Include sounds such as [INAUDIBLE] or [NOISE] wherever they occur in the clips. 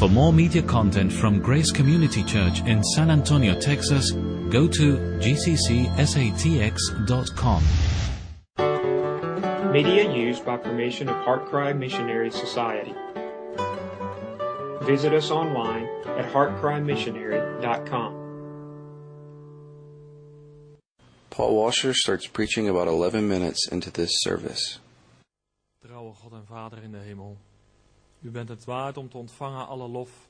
For more media content from Grace Community Church in San Antonio, Texas, go to gccsatx.com. Media used by permission of Heartcry Missionary Society. Visit us online at heartcrymissionary.com. Paul Washer starts preaching about 11 minutes into this service. Trouwe God en Vader in de hemel. U bent het waard om te ontvangen alle lof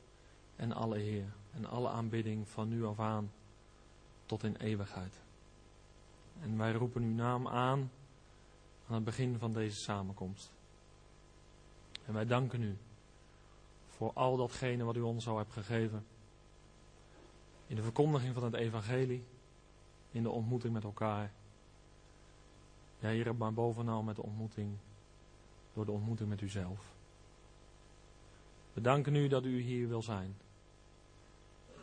en alle eer en alle aanbidding van nu af aan tot in eeuwigheid. En wij roepen uw naam aan aan het begin van deze samenkomst. En wij danken u voor al datgene wat u ons al hebt gegeven. In de verkondiging van het evangelie, in de ontmoeting met elkaar. Ja, hier maar bovenal met de ontmoeting, door de ontmoeting met uzelf. We danken u dat u hier wil zijn.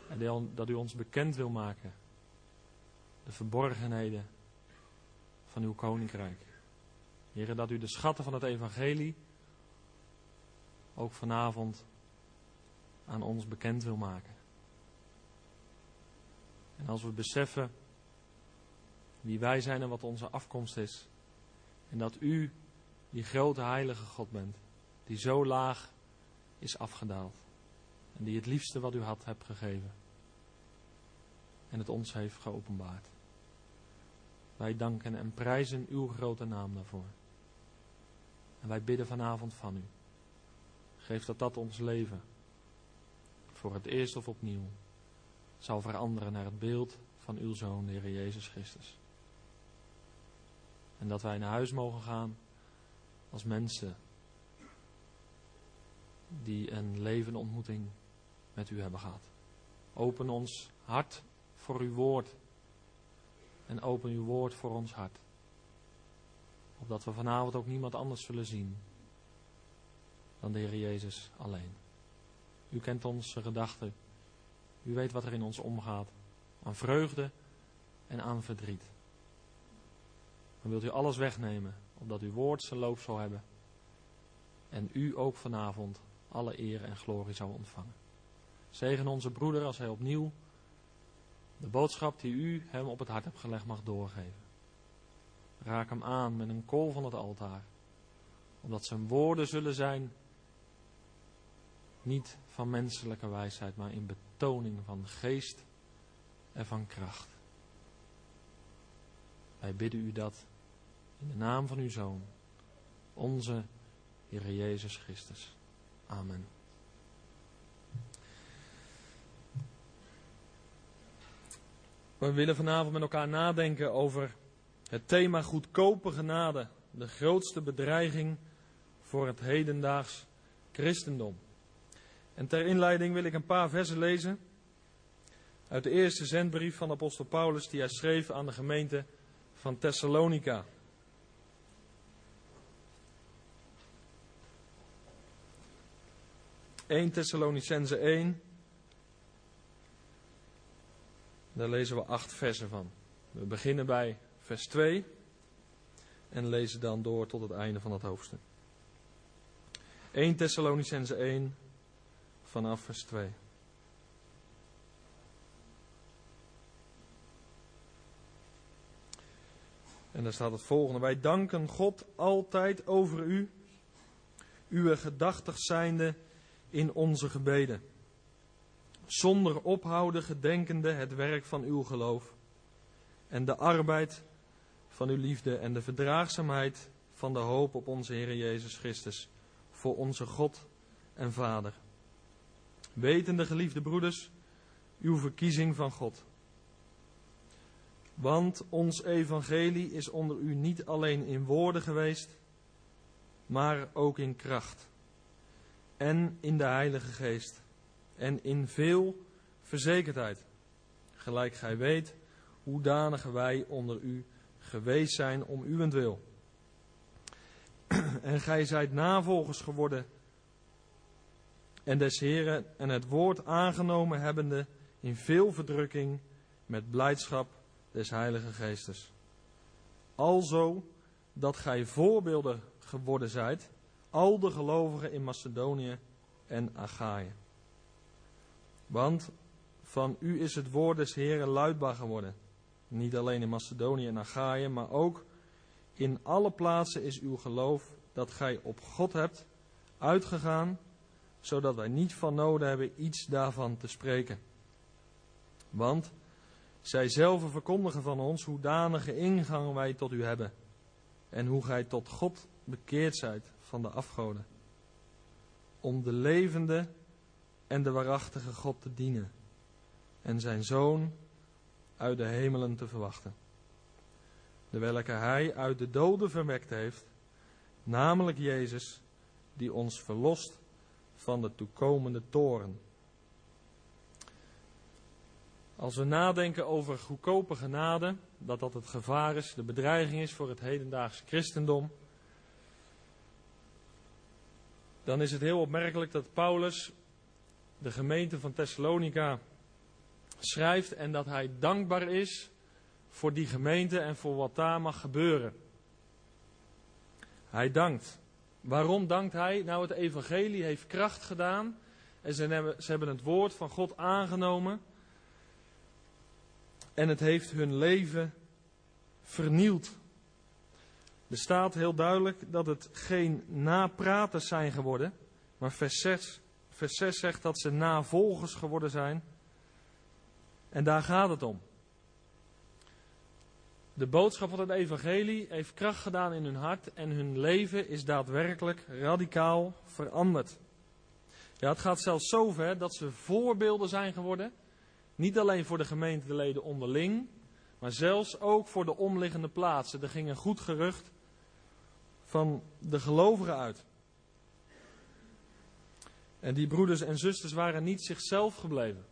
En dat u ons bekend wil maken. De verborgenheden van uw koninkrijk. Heren, dat u de schatten van het evangelie ook vanavond aan ons bekend wil maken. En als we beseffen wie wij zijn en wat onze afkomst is. En dat u die grote heilige God bent, die zo laag is afgedaald. En die het liefste wat u had hebt gegeven. En het ons heeft geopenbaard. Wij danken en prijzen uw grote naam daarvoor. En wij bidden vanavond van u. Geef dat dat ons leven voor het eerst of opnieuw zal veranderen naar het beeld van uw Zoon, de Heer Jezus Christus. En dat wij naar huis mogen gaan als mensen die een levende ontmoeting met u hebben gehad. Open ons hart voor uw woord. En open uw woord voor ons hart. Opdat we vanavond ook niemand anders zullen zien dan de Heer Jezus alleen. U kent onze gedachten. U weet wat er in ons omgaat. Aan vreugde en aan verdriet. Dan wilt u alles wegnemen, opdat uw woord zijn loop zal hebben. En u ook vanavond alle eer en glorie zou ontvangen. Zegen onze broeder als hij opnieuw de boodschap die u hem op het hart hebt gelegd mag doorgeven. Raak hem aan met een kool van het altaar, omdat zijn woorden zullen zijn niet van menselijke wijsheid, maar in betoning van geest en van kracht. Wij bidden u dat in de naam van uw Zoon, onze Heer Jezus Christus. Amen. We willen vanavond met elkaar nadenken over het thema goedkope genade, de grootste bedreiging voor het hedendaags christendom. En ter inleiding wil ik een paar versen lezen uit de eerste zendbrief van apostel Paulus die hij schreef aan de gemeente van Thessalonica. 1 Thessalonicense 1. Daar lezen we acht versen van. We beginnen bij vers 2 en lezen dan door tot het einde van het hoofdstuk. 1 Thessalonicense 1 vanaf vers 2. En daar staat het volgende. Wij danken God altijd over u, uw gedachtig zijnde in onze gebeden. Zonder ophouden gedenkende het werk van uw geloof en de arbeid van uw liefde en de verdraagzaamheid van de hoop op onze Heer Jezus Christus voor onze God en Vader. Wetende geliefde broeders, uw verkiezing van God. Want ons evangelie is onder u niet alleen in woorden geweest, maar ook in kracht en in de Heilige Geest en in veel verzekerdheid. Gelijk gij weet hoedanig wij onder u geweest zijn om uwentwil. [CLEARS THROAT] En gij zijt navolgers geworden en des Heren en het woord aangenomen hebbende in veel verdrukking met blijdschap des Heilige Geestes. Alzo dat gij voorbeelden geworden zijt al de gelovigen in Macedonië en Achaïe. Want van u is het woord des Heren luidbaar geworden. Niet alleen in Macedonië en Achaïe, maar ook in alle plaatsen is uw geloof dat gij op God hebt uitgegaan, zodat wij niet van noden hebben iets daarvan te spreken. Want zij zelf verkondigen van ons hoedanige ingang wij tot u hebben en hoe gij tot God bekeerd zijt van de afgoden. Om de levende en de waarachtige God te dienen en zijn Zoon uit de hemelen te verwachten. De welke hij uit de doden verwekt heeft, namelijk Jezus, die ons verlost van de toekomende toren. Als we nadenken over goedkope genade, dat dat het gevaar is, de bedreiging is voor het hedendaagse christendom, dan is het heel opmerkelijk dat Paulus de gemeente van Thessalonica schrijft en dat hij dankbaar is voor die gemeente en voor wat daar mag gebeuren. Hij dankt. Waarom dankt hij? Nou, het evangelie heeft kracht gedaan en ze hebben, ze hebben het woord van God aangenomen en het heeft hun leven vernield. Er staat heel duidelijk dat het geen napraters zijn geworden, maar vers 6, vers 6 zegt dat ze navolgers geworden zijn. En daar gaat het om. De boodschap van het evangelie heeft kracht gedaan in hun hart en hun leven is daadwerkelijk radicaal veranderd. Ja, het gaat zelfs zover dat ze voorbeelden zijn geworden niet alleen voor de gemeenteleden onderling, maar zelfs ook voor de omliggende plaatsen. Er ging een goed gerucht van de gelovigen uit. En die broeders en zusters waren niet zichzelf gebleven.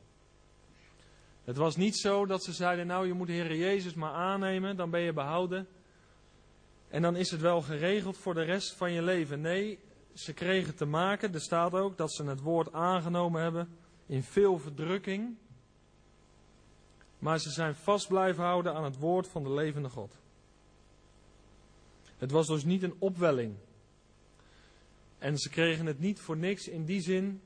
Het was niet zo dat ze zeiden, nou je moet de Heer Jezus maar aannemen, dan ben je behouden. En dan is het wel geregeld voor de rest van je leven. Nee, ze kregen te maken, er staat ook dat ze het woord aangenomen hebben in veel verdrukking. Maar ze zijn vast blijven houden aan het woord van de levende God. Het was dus niet een opwelling. En ze kregen het niet voor niks in die zin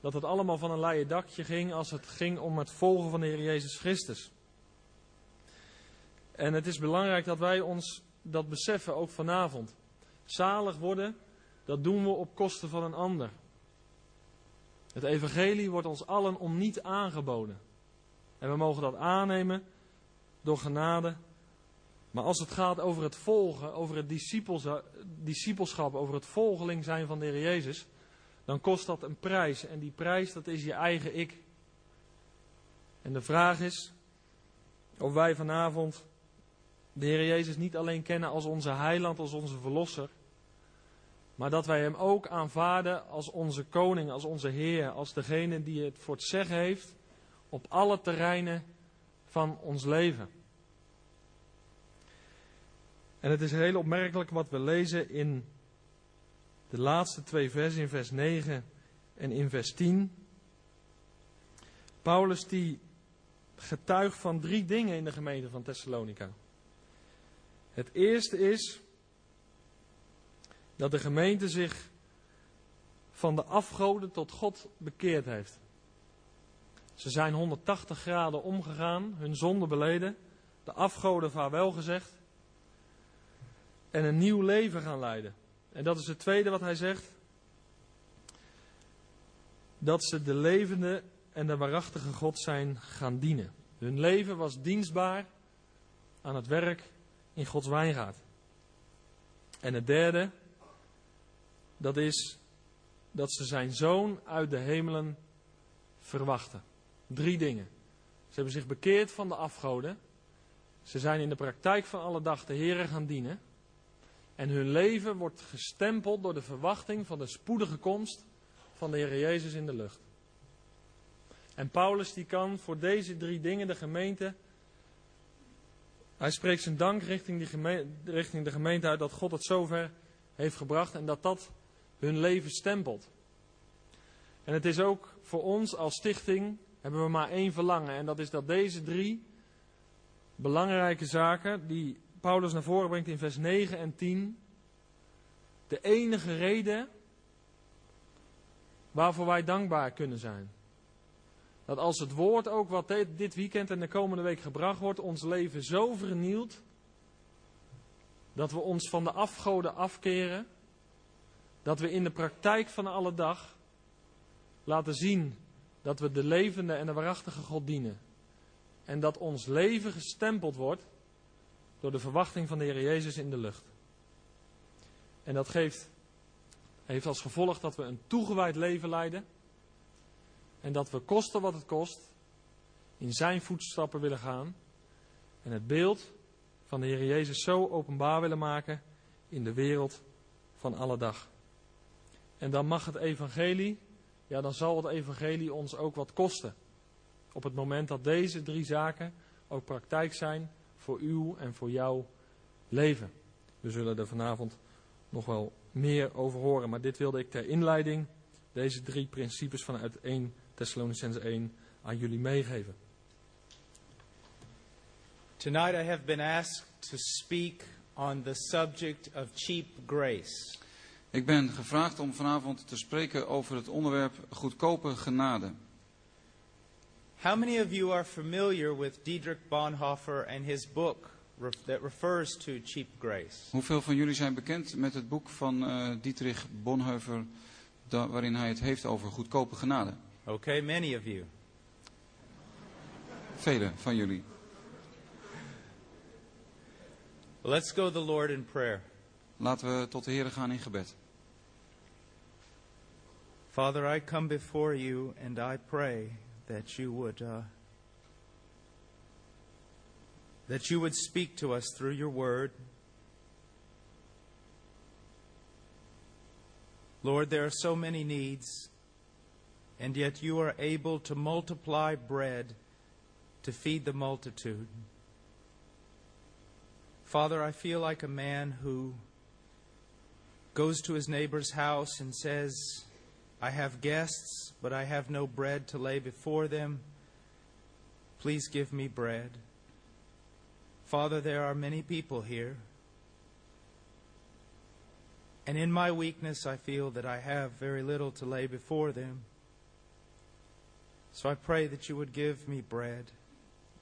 dat het allemaal van een leien dakje ging als het ging om het volgen van de Heer Jezus Christus. En het is belangrijk dat wij ons dat beseffen, ook vanavond. Zalig worden, dat doen we op kosten van een ander. Het evangelie wordt ons allen om niet aangeboden. En we mogen dat aannemen door genade. Maar als het gaat over het volgen, over het discipelschap, over het volgeling zijn van de Heer Jezus, dan kost dat een prijs. En die prijs, dat is je eigen ik. En de vraag is of wij vanavond de Heer Jezus niet alleen kennen als onze heiland, als onze verlosser, maar dat wij Hem ook aanvaarden als onze koning, als onze Heer, als degene die het voor het zeggen heeft op alle terreinen van ons leven. En het is heel opmerkelijk wat we lezen in de laatste twee versen, in vers 9 en in vers 10. Paulus die getuigt van drie dingen in de gemeente van Thessalonica. Het eerste is dat de gemeente zich van de afgoden tot God bekeerd heeft. Ze zijn 180 graden omgegaan, hun zonde beleden, de afgoden vaarwel gezegd en een nieuw leven gaan leiden. En dat is het tweede wat hij zegt. Dat ze de levende en de waarachtige God zijn gaan dienen. Hun leven was dienstbaar aan het werk in Gods wijngaard. En het derde, dat is dat ze zijn zoon uit de hemelen verwachten. Drie dingen. Ze hebben zich bekeerd van de afgoden. Ze zijn in de praktijk van alle dag de Heeren gaan dienen. En hun leven wordt gestempeld door de verwachting van de spoedige komst van de Heer Jezus in de lucht. En Paulus die kan voor deze drie dingen de gemeente. Hij spreekt zijn dank richting, die richting de gemeente uit dat God het zover heeft gebracht en dat dat hun leven stempelt. En het is ook voor ons als stichting hebben we maar één verlangen. En dat is dat deze drie belangrijke zaken die Paulus naar voren brengt in vers 9 en 10. De enige reden waarvoor wij dankbaar kunnen zijn. Dat als het woord ook wat dit- weekend en de komende week gebracht wordt, ons leven zo vernielt. Dat we ons van de afgoden afkeren. Dat we in de praktijk van alle dag laten zien dat we de levende en de waarachtige God dienen. En dat ons leven gestempeld wordt door de verwachting van de Heer Jezus in de lucht. En dat geeft, heeft als gevolg dat we een toegewijd leven leiden. En dat we kosten wat het kost in zijn voetstappen willen gaan. En het beeld van de Heer Jezus zo openbaar willen maken in de wereld van alle dag. En dan mag het evangelie, ja dan zal het evangelie ons ook wat kosten. Op het moment dat deze drie zaken ook praktijk zijn voor uw en voor jouw leven. We zullen er vanavond nog wel meer over horen, maar dit wilde ik ter inleiding, deze drie principes vanuit 1 Thessalonicense 1, aan jullie meegeven. Tonight I have been asked to speak on the subject of cheap grace. Ik ben gevraagd om vanavond te spreken over het onderwerp goedkope genade. How many of you are familiar with Diedrich Bonhoeffer and his book that refers to cheap grace? Hoeveel van jullie zijn bekend met het boek van eh, Dietrich Bonhoeffer, da- waarin hij het heeft over goedkope genade? Okay, many of you. Velen van jullie. Let's go the Lord in prayer. Laten we tot de Heer gaan in gebed. Father, I come before you and I pray that you would uh, that you would speak to us through your word. Lord, there are so many needs, and yet you are able to multiply bread to feed the multitude. Father, I feel like a man who goes to his neighbor's house and says, I have guests, but I have no bread to lay before them. Please give me bread. Father, there are many people here. And in my weakness, I feel that I have very little to lay before them. So I pray that you would give me bread,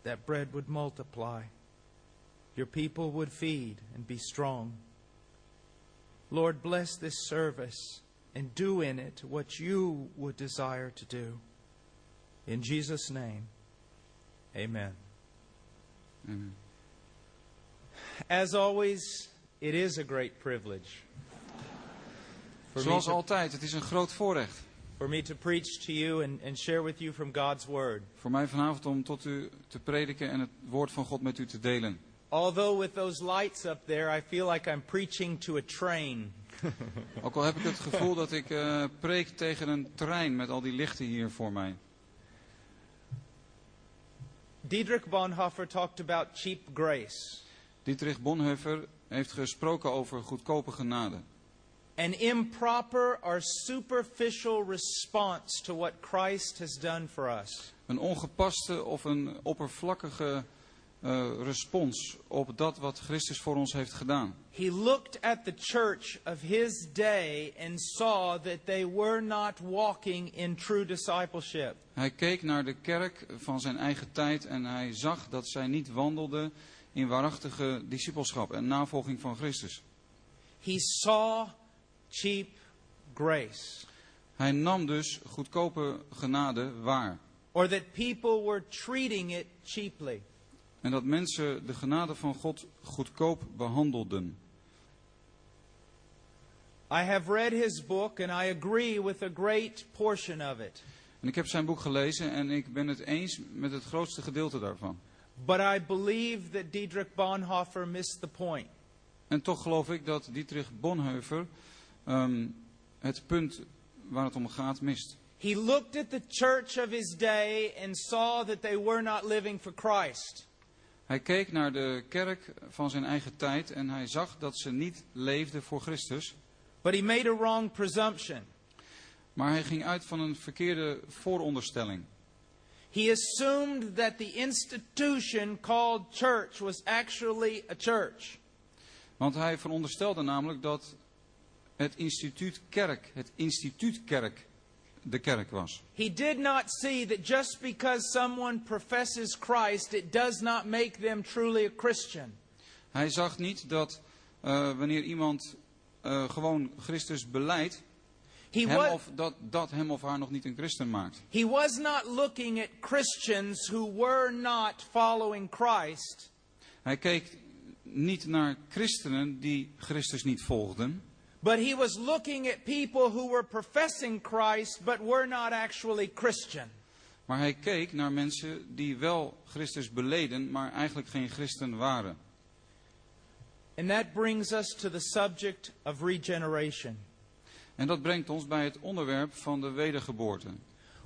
that bread would multiply, your people would feed and be strong. Lord, bless this service and do in it what you would desire to do. In Jesus' name, amen. Amen. As always, it is a great privilege for me, Zoals to, altijd, het is een groot voorrecht for me to preach to you and, and share with you from God's Word. voor mij vanavond om tot u te prediken en het woord van God met u te delen. Although with those lights up there, I feel like I'm preaching to a train. [LAUGHS] Ook al heb ik het gevoel dat ik eh, preek tegen een trein met al die lichten hier voor mij. Diedrich Bonhoeffer talked about cheap grace, Dietrich Bonhoeffer heeft gesproken over goedkope genade. an improper or superficial response to what Christ has done for us. Een ongepaste of een oppervlakkige eh, respons op dat wat Christus voor ons heeft gedaan. He looked at the church of his day and saw that they were not walking in true discipleship. Hij keek naar de kerk van zijn eigen tijd en hij zag dat zij niet wandelden in waarachtige discipelschap en navolging van Christus. He saw cheap grace, Hij nam dus goedkope genade waar. or that people were treating it cheaply. En dat mensen de genade van God goedkoop behandelden. I have read his book and I agree with a great portion of it. En ik heb zijn boek gelezen en ik ben het eens met het grootste gedeelte daarvan. But I believe that Diedrich Bonhoeffer missed the point. En toch geloof ik dat Dietrich Bonhoeffer ehm, het punt waar het om gaat mist. He looked at the church of his day and saw that they were not living for Christ. Hij keek naar de kerk van zijn eigen tijd en hij zag dat ze niet leefde voor Christus. But he made a wrong presumption. Maar hij ging uit van een verkeerde vooronderstelling. He assumed that the institution called church was actually a church. Want hij veronderstelde namelijk dat het instituut kerk, het instituut kerk, de kerk was. He did not see that just because someone professes Christ, it does not make them truly a Christian. Hij zag niet dat eh, wanneer iemand eh, gewoon Christus beleidt, He, hem of, dat, dat hem of haar nog niet een christen maakt. he was not looking at Christians who were not following Christ. Hij keek niet naar christenen die Christus niet volgden, But he was looking at people who were professing Christ but were not actually Christian. maar hij keek naar mensen die wel Christus beleden, maar eigenlijk geen christen waren. And that brings us to the subject of regeneration. En dat brengt ons bij het onderwerp van de wedergeboorte.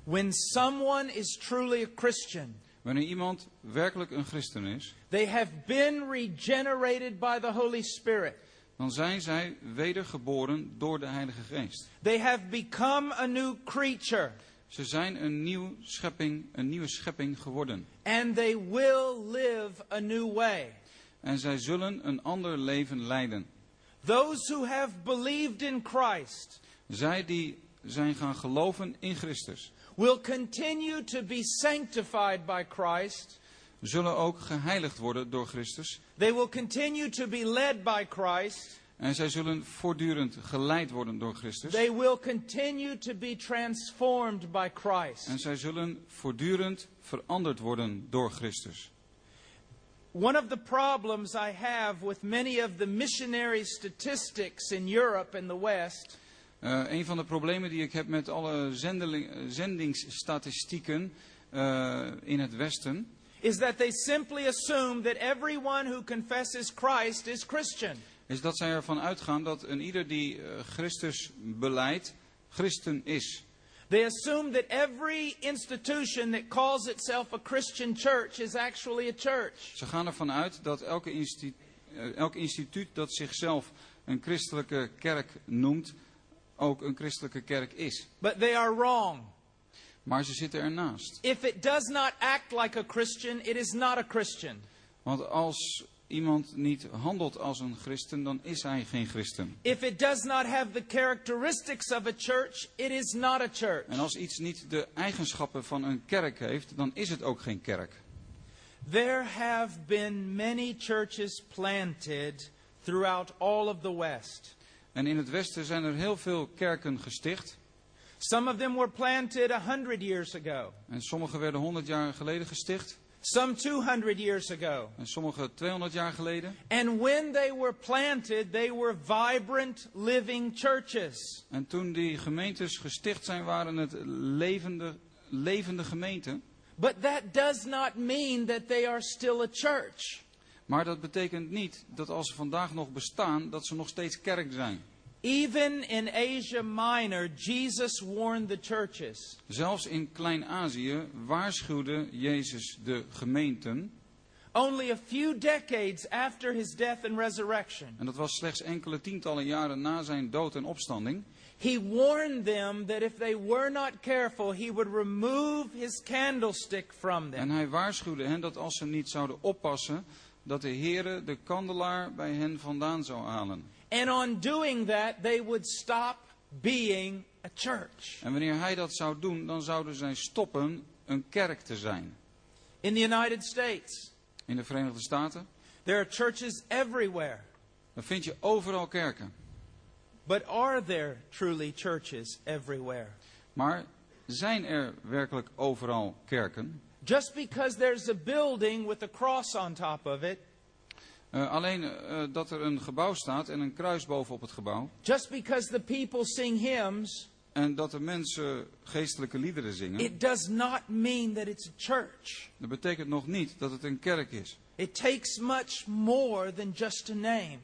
When someone is truly a Christian, Wanneer iemand werkelijk een christen is, they have been regenerated by the Holy Spirit. Dan zijn zij wedergeboren door de Heilige Geest. They have become a new creature. Ze zijn een, nieuw schepping, een nieuwe schepping geworden. And they will live a new way. En zij zullen een ander leven leiden. Those who have believed in Christ Zij die zijn gaan geloven in Christus, will continue to be sanctified by Christ. zullen ook geheiligd worden door Christus. They will continue to be led by Christ. En zij zullen voortdurend geleid worden door Christus. They will continue to be transformed by En Christ. zij zullen voortdurend veranderd worden door Christus. One of the problems I have with many of the missionary statistics in Europe and the West Eh, een van de problemen die ik heb met alle zendeling, zendingsstatistieken eh, in het Westen, is that they simply assume that everyone who confesses Christ is Christian. is dat zij ervan uitgaan dat een ieder die eh, Christus beleidt, christen is. They assume that every institution that calls itself a Christian church is actually a church. Ze gaan ervan uit dat elke, insti- eh, elk instituut dat zichzelf een christelijke kerk noemt, ook een christelijke kerk is. But they are wrong. Maar ze zitten ernaast. If it does not act like a Christian, it is not a Christian. Want als iemand niet handelt als een christen, dan is hij geen christen. If it does not have the characteristics of a church, it is not a church. En als iets niet de eigenschappen van een kerk heeft, dan is het ook geen kerk. There have been many churches planted throughout all of the West. En in het Westen zijn er heel veel kerken gesticht. Some of them were planted a hundred years ago, En sommige werden 100 jaar geleden gesticht. some 200 years ago. En sommige 200 jaar geleden. And when they were planted, they were vibrant, living churches. En toen die gemeentes gesticht zijn, waren het levende, levende gemeenten. But that does not mean that they are still a church. Maar dat betekent niet dat als ze vandaag nog bestaan, dat ze nog steeds kerk zijn. Even in Asia Minor, Jesus warned the churches. Zelfs in Klein-Azië waarschuwde Jezus de gemeenten. Only a few decades after his death and resurrection, En dat was slechts enkele tientallen jaren na zijn dood en opstanding. he warned them that if they were not careful, he would remove his candlestick from En them. hij waarschuwde hen dat als ze niet zouden oppassen, dat de Heere de kandelaar bij hen vandaan zou halen. And on doing that, they would stop being a church. En wanneer hij dat zou doen, dan zouden zij stoppen een kerk te zijn. In the United States, In de Verenigde Staten, there are churches everywhere. dan vind je overal kerken. But are there truly churches everywhere? Maar zijn er werkelijk overal kerken? Just because there's a building with a cross on top of it, Eh, alleen eh, dat er een gebouw staat en een kruis bovenop het gebouw. just because the people sing hymns, En dat de mensen geestelijke liederen zingen. it does not mean that it's a church. Dat betekent nog niet dat het een kerk is. It takes much more than just a name.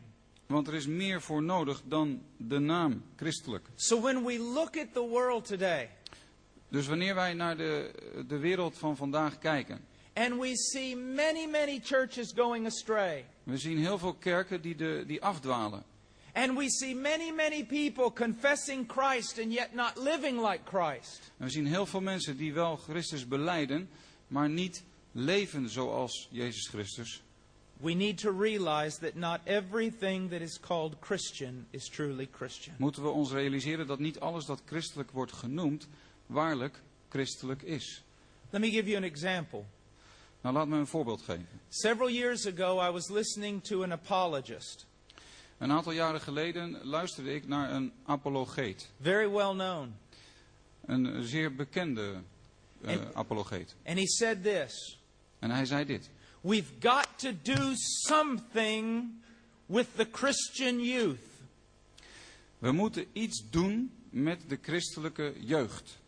Want er is meer voor nodig dan de naam christelijk. So when we look at the world today Dus wanneer wij naar de, de wereld van vandaag kijken. and we see many, many churches going astray, We zien heel veel kerken die, de, die afdwalen. and we see many, many people confessing Christ and yet not living like Christ, En we zien heel veel mensen die wel Christus beleiden, maar niet leven zoals Jezus Christus. we need to realize that not everything that is called Christian is truly Christian. Moeten we ons realiseren dat niet alles dat christelijk wordt genoemd, waarlijk christelijk is. Let me give you an example. Nou, laat me een voorbeeld geven. Several years ago, I was listening to an apologist, Een aantal jaren geleden luisterde ik naar een apologeet. very well known. Een zeer bekende eh, En- apologeet. And he said this En hij zei dit. We've got to do something with the Christian youth. We moeten iets doen met de christelijke jeugd.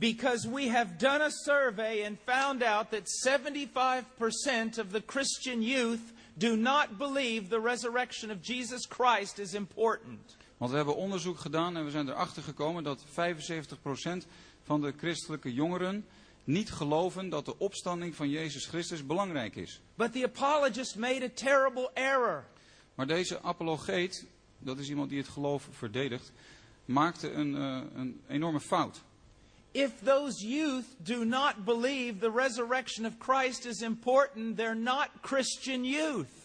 Because we have done a survey and found out that 75% of the Christian youth do not believe the resurrection of Jesus Christ is important. Want we hebben onderzoek gedaan en we zijn erachter gekomen dat 75% van de christelijke jongeren niet geloven dat de opstanding van Jezus Christus belangrijk is. But the apologist made a terrible error. Maar deze apologeet, dat is iemand die het geloof verdedigt, maakte een, eh, een enorme fout. If those youth do not believe the resurrection of Christ is important, they're not Christian youth.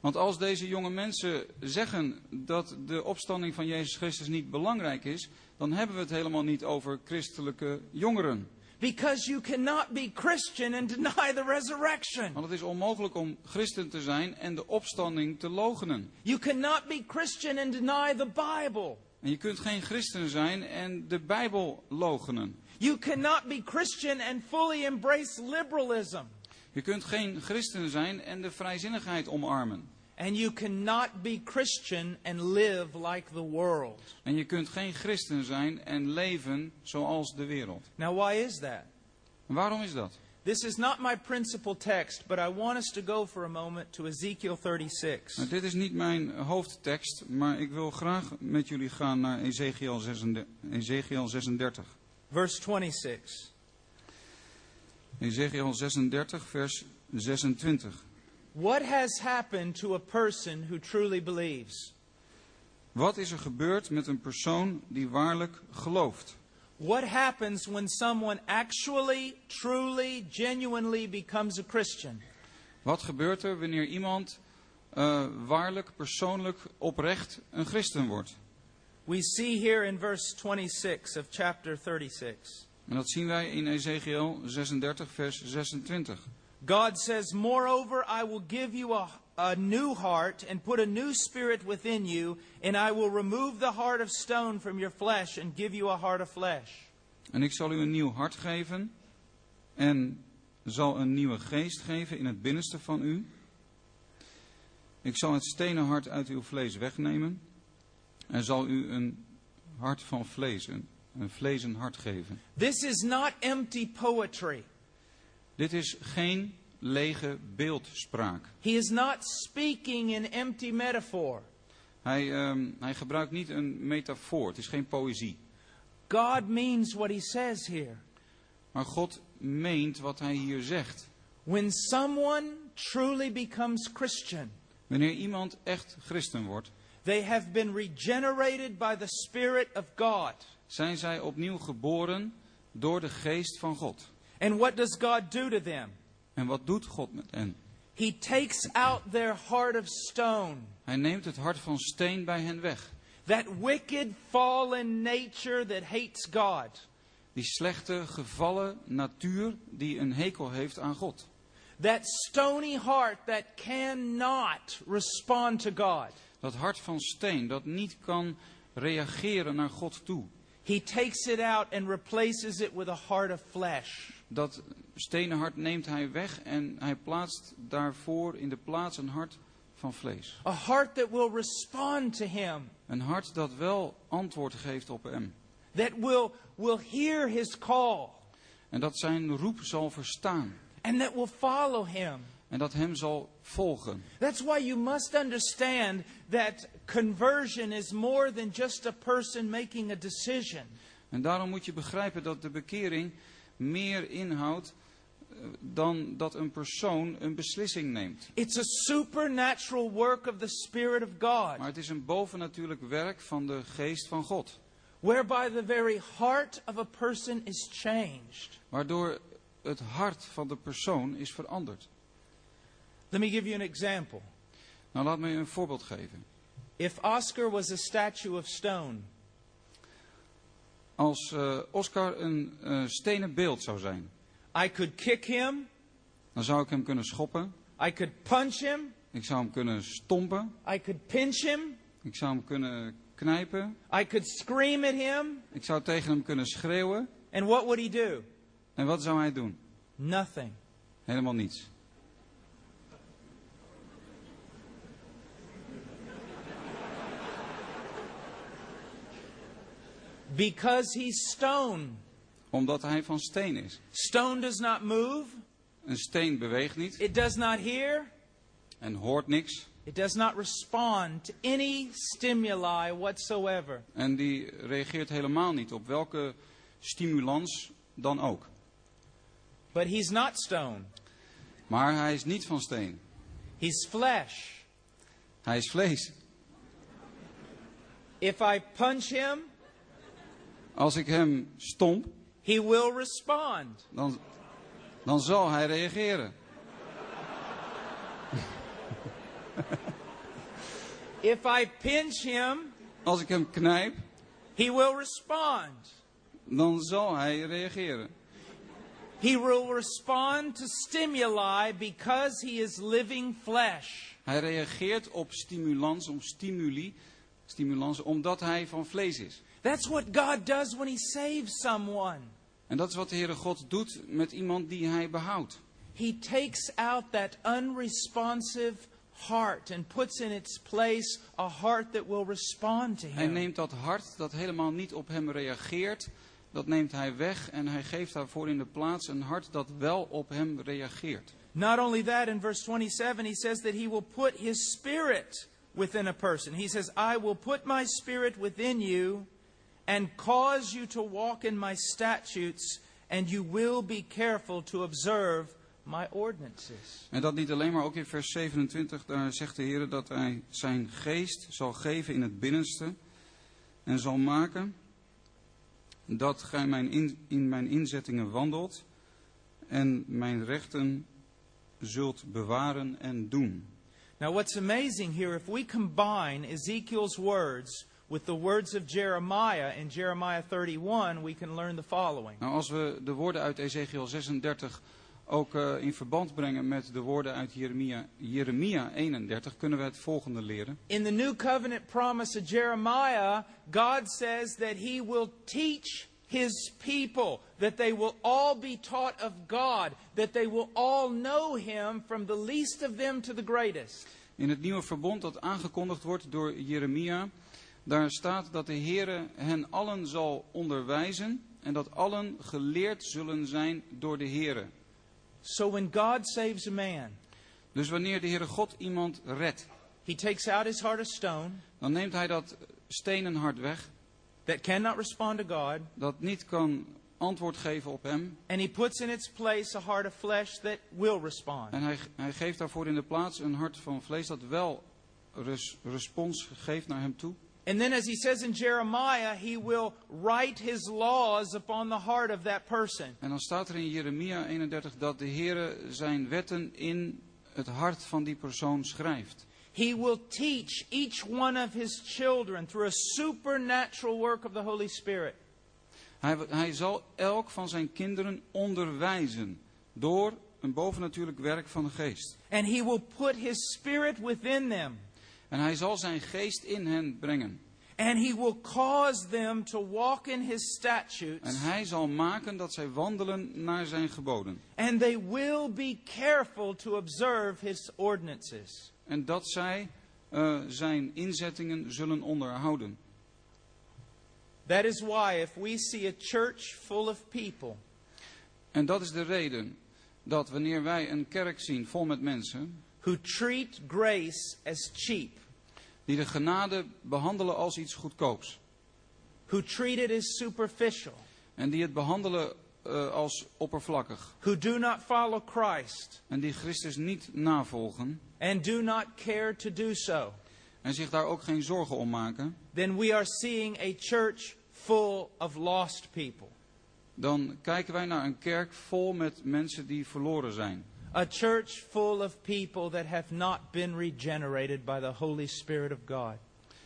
Want als deze jonge mensen zeggen dat de opstanding van Jezus Christus niet belangrijk is, dan hebben we het helemaal niet over christelijke jongeren. Because you cannot be Christian and deny the resurrection. Want het is onmogelijk om christen te zijn en de opstanding te logenen. You cannot be Christian and deny the Bible. En je kunt geen christen zijn en de Bijbel logenen. You cannot be Christian and fully embrace liberalism. Je kunt geen christen zijn en de vrijzinnigheid omarmen. And you cannot be Christian and live like the world. En je kunt geen christen zijn en leven zoals de wereld. Now, why is that? En waarom is dat? This is not my principal text, but I want us to go for a moment to Ezekiel 36. Nou, dit is niet mijn hoofdtekst, maar ik wil graag met jullie gaan naar Ezekiel 36. Ezekiel 36. Verse 26. Ezekiel 36, vers 26. What has happened to a person who truly believes? Wat is er gebeurd met een persoon die waarlijk gelooft? What happens when someone actually, truly, genuinely becomes a Christian? Wat gebeurt er wanneer iemand eh, waarlijk, persoonlijk, oprecht een christen wordt? We see here in verse 26 of chapter 36. En dat zien wij in Ezekiel 36, vers 26. God says, Moreover, I will give you a, a new heart and put a new spirit within you, and I will remove the heart of stone from your flesh and give you a heart of flesh. En ik zal u een nieuw hart geven en zal een nieuwe geest geven in het binnenste van u. Ik zal het stenen hart uit uw vlees wegnemen en zal u een hart van vlees, een, een vleesen hart geven. This is not empty poetry. Dit is geen lege beeldspraak. He is not speaking in empty metaphor. Hij, ehm, hij gebruikt niet een metafoor, het is geen poëzie. God means what he says here. Maar God meent wat hij hier zegt. When someone truly becomes Christian, Wanneer iemand echt christen wordt, they have been regenerated by the Spirit of God. zijn zij opnieuw geboren door de geest van God. And what does God do to them? En wat doet God met hen? He takes out their heart of stone, Hij neemt het hart van steen bij hen weg. that wicked, fallen nature that hates God. Die slechte, gevallen natuur die een hekel heeft aan God. That stony heart that cannot respond to God. Dat hart van steen dat niet kan reageren naar God toe. He takes it out and replaces it with a heart of flesh. Dat stenen hart neemt hij weg en hij plaatst daarvoor in de plaats een hart van vlees. A heart that will respond to Him, Een hart dat wel antwoord geeft op hem. that will, will hear His call, En dat zijn roep zal verstaan. and that will follow Him. En dat hem zal volgen. That's why you must understand that conversion is more than just a person making a decision. En daarom moet je begrijpen dat de bekering meer inhoudt eh, dan dat een persoon een beslissing neemt. It's a supernatural work of the Spirit of God, Maar het is een bovennatuurlijk werk van de geest van God. whereby the very heart of a person is changed. Waardoor het hart van de persoon is veranderd. Let me give you an example. Nou, laat me je een voorbeeld geven. If Oscar was a statue of stone, Als eh, Oscar een eh, stenen beeld zou zijn, I could kick him, dan zou ik hem kunnen schoppen. I could punch him, Ik zou hem kunnen stompen. I could pinch him, Ik zou hem kunnen knijpen. I could scream at him, Ik zou tegen hem kunnen schreeuwen. and what would he do? En wat zou hij doen? Nothing. Helemaal niets. Because he's stone. Omdat hij van steen is. Stone does not move, Een steen beweegt niet it does not hear, en hoort niks. it does not respond to any stimuli whatsoever. En die reageert helemaal niet op welke stimulans dan ook. But he's not stone, Maar hij is niet van steen. he's flesh. Hij is vlees. If I punch him, Als ik hem stomp, he will respond. dan, dan zal hij reageren. If I pinch him, Als ik hem knijp, he will respond. dan zal hij reageren. He will respond to stimuli because he is living flesh. Hij reageert op stimulans, op stimuli, stimulans, omdat hij van vlees is. That's what God does when he saves someone. En dat is wat de Heere God doet met iemand die hij behoudt. He takes out that unresponsive heart and puts in its place a heart that will respond to him. Hij neemt dat hart dat helemaal niet op hem reageert, dat neemt hij weg en hij geeft daarvoor in de plaats een hart dat wel op hem reageert. Not only that, in verse 27, he says that he will put his spirit within a person. He says, I will put my spirit within you and cause you to walk in my statutes, and you will be careful to observe my ordinances. En dat niet alleen, maar ook in vers 27, daar zegt de Heer dat hij zijn geest zal geven in het binnenste en zal maken dat gij mijn in, in mijn inzettingen wandelt en mijn rechten zult bewaren en doen. Now, what's amazing here, if we combine Ezekiel's words with the words of Jeremiah in Jeremiah 31, we can learn the following. Nou, als we de woorden uit Ezekiel 36 ook eh, in verband brengen met de woorden uit Jeremia, Jeremia 31, kunnen we het volgende leren. In the new covenant promise of Jeremiah, God says that he will teach his people, that they will all be taught of God, that they will all know him from the least of them to the greatest. In het nieuwe verbond dat aangekondigd wordt door Jeremia, daar staat dat de Heere hen allen zal onderwijzen en dat allen geleerd zullen zijn door de Heere. So when God saves a man, Dus wanneer de Heere God iemand redt, he takes out his heart of stone dan neemt hij dat stenen hart weg, that cannot respond to God, dat niet kan antwoord geven op hem. and he puts in its place a heart of flesh that will respond. En hij, hij geeft daarvoor in de plaats een hart van vlees dat wel res- respons geeft naar hem toe. And then, as he says in Jeremiah, he will write his laws upon the heart of that person. En dan staat er in Jeremia 31 dat de Heere zijn wetten in het hart van die persoon schrijft. He will teach each one of his children through a supernatural work of the Holy Spirit. Hij, hij zal elk van zijn kinderen onderwijzen door een bovennatuurlijk werk van de geest. And he will put his spirit within them. En hij zal zijn geest in hen brengen. And he will cause them to walk in his En statutes. hij zal maken dat zij wandelen naar zijn geboden. And they will be careful to observe his ordinances. En dat zij eh, zijn inzettingen zullen onderhouden. That is why, if we see a church full of people En dat is de reden dat wanneer wij een kerk zien vol met mensen who treat grace as cheap, die de genade behandelen als iets goedkoops. who treat it as superficial, En die het behandelen eh, als oppervlakkig. who do not follow Christ, En die Christus niet navolgen. and do not care to do so, En zich daar ook geen zorgen om maken. then we are seeing a church full of lost people. Dan kijken wij naar een kerk vol met mensen die verloren zijn. A church full of people that have not been regenerated by the Holy Spirit of God.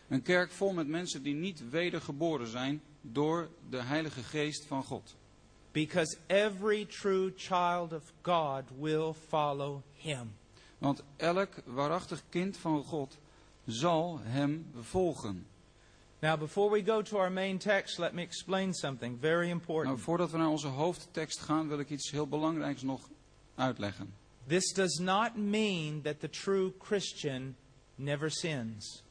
Een kerk vol met mensen die niet wedergeboren zijn door de Heilige Geest van God. Because every true child of God will follow him. Want elk waarachtig kind van God zal hem volgen. Now, before we go to our main text, let me explain something very Nou, important. voordat we naar onze hoofdtekst gaan, wil ik iets heel belangrijks nog uitleggen. This does not mean that the true Christian never sins.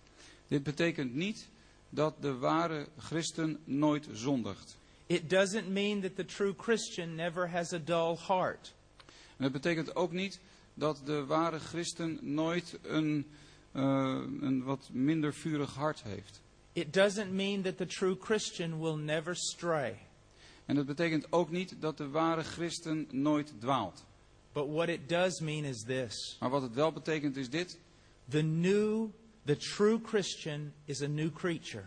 Dit betekent niet dat de ware christen nooit zondigt. It doesn't mean that the true Christian never has a dull heart. En het betekent ook niet dat de ware christen nooit een, eh, een wat minder vurig hart heeft. It doesn't mean that the true Christian will never stray. En het betekent ook niet dat de ware christen nooit dwaalt. But what it does mean is this Maar wat het wel betekent is dit. the new, the true Christian is a new creature.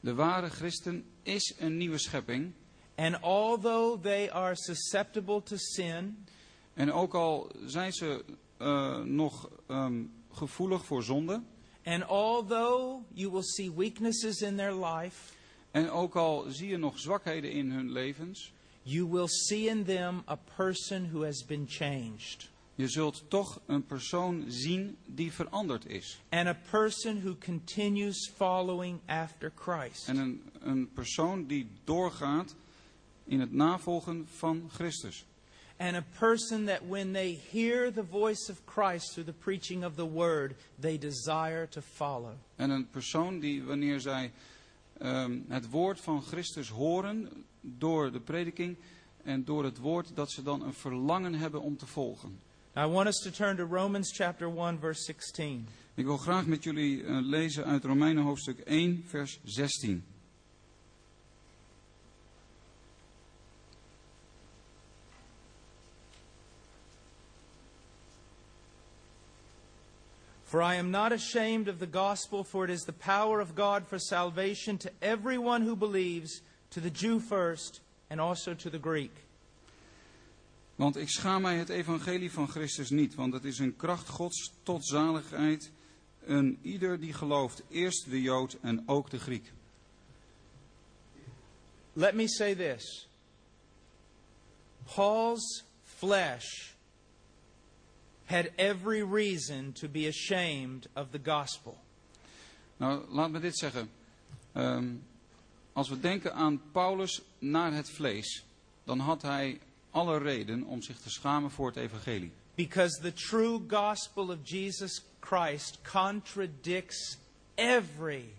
De ware christen is een nieuwe schepping. And although they are susceptible to sin, En ook al zijn ze eh, nog ehm, gevoelig voor zonde. and although you will see weaknesses in their life, En ook al zie je nog zwakheden in hun levens. You will see in them a person who has been changed. Je zult toch een persoon zien die veranderd is. And a person who continues following after Christ. En een, een persoon die doorgaat in het navolgen van Christus. And a person that when they hear the voice of Christ through the preaching of the word, they desire to follow. En een persoon die wanneer zij ehm, het woord van Christus horen door de prediking en door het woord, dat ze dan een verlangen hebben om te volgen. I want us to turn to Romans chapter 1 verse 16. Ik wil graag met jullie eh, lezen uit Romeinen hoofdstuk 1, vers 16. For I am not ashamed of the gospel, for it is the power of God for salvation to everyone who believes, to the Jew first, and also to the Greek. Want ik schaam mij het evangelie van Christus niet, want het is een kracht Gods tot zaligheid. Een ieder die gelooft, eerst de Jood en ook de Griek. Let me say this Paul's flesh had every reason to be ashamed of the gospel. Nou, laat me dit zeggen. Ehm, als we denken aan Paulus naar het vlees, dan had hij alle reden om zich te schamen voor het evangelie. Because the true gospel of Jesus Christ contradicts every,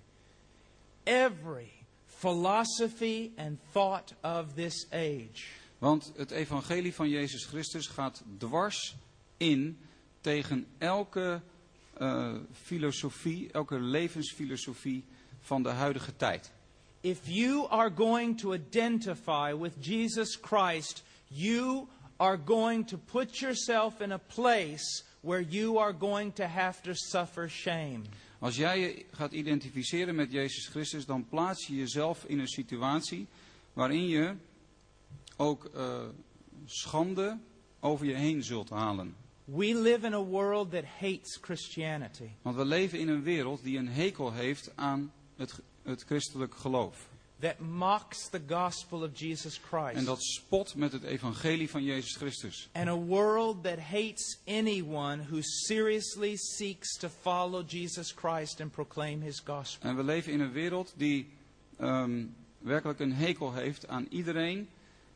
every philosophy and thought of this age. Want het evangelie van Jezus Christus gaat dwars in tegen elke eh, filosofie, elke levensfilosofie van de huidige tijd. If you are going to identify with Jesus Christ, you are going to put yourself in a place where you are going to have to suffer shame. Als jij je gaat identificeren met Jezus Christus, dan plaats je jezelf in een situatie waarin je ook eh, schande over je heen zult halen. We live in a world that hates Christianity. Want we leven in een wereld die een hekel heeft aan het, het christelijk geloof. that mocks the gospel of Jesus Christ. En dat spot met het evangelie van Jezus Christus. and a world that hates anyone who seriously seeks to follow Jesus Christ and proclaim his gospel. En we leven in een wereld die ehm, werkelijk een hekel heeft aan iedereen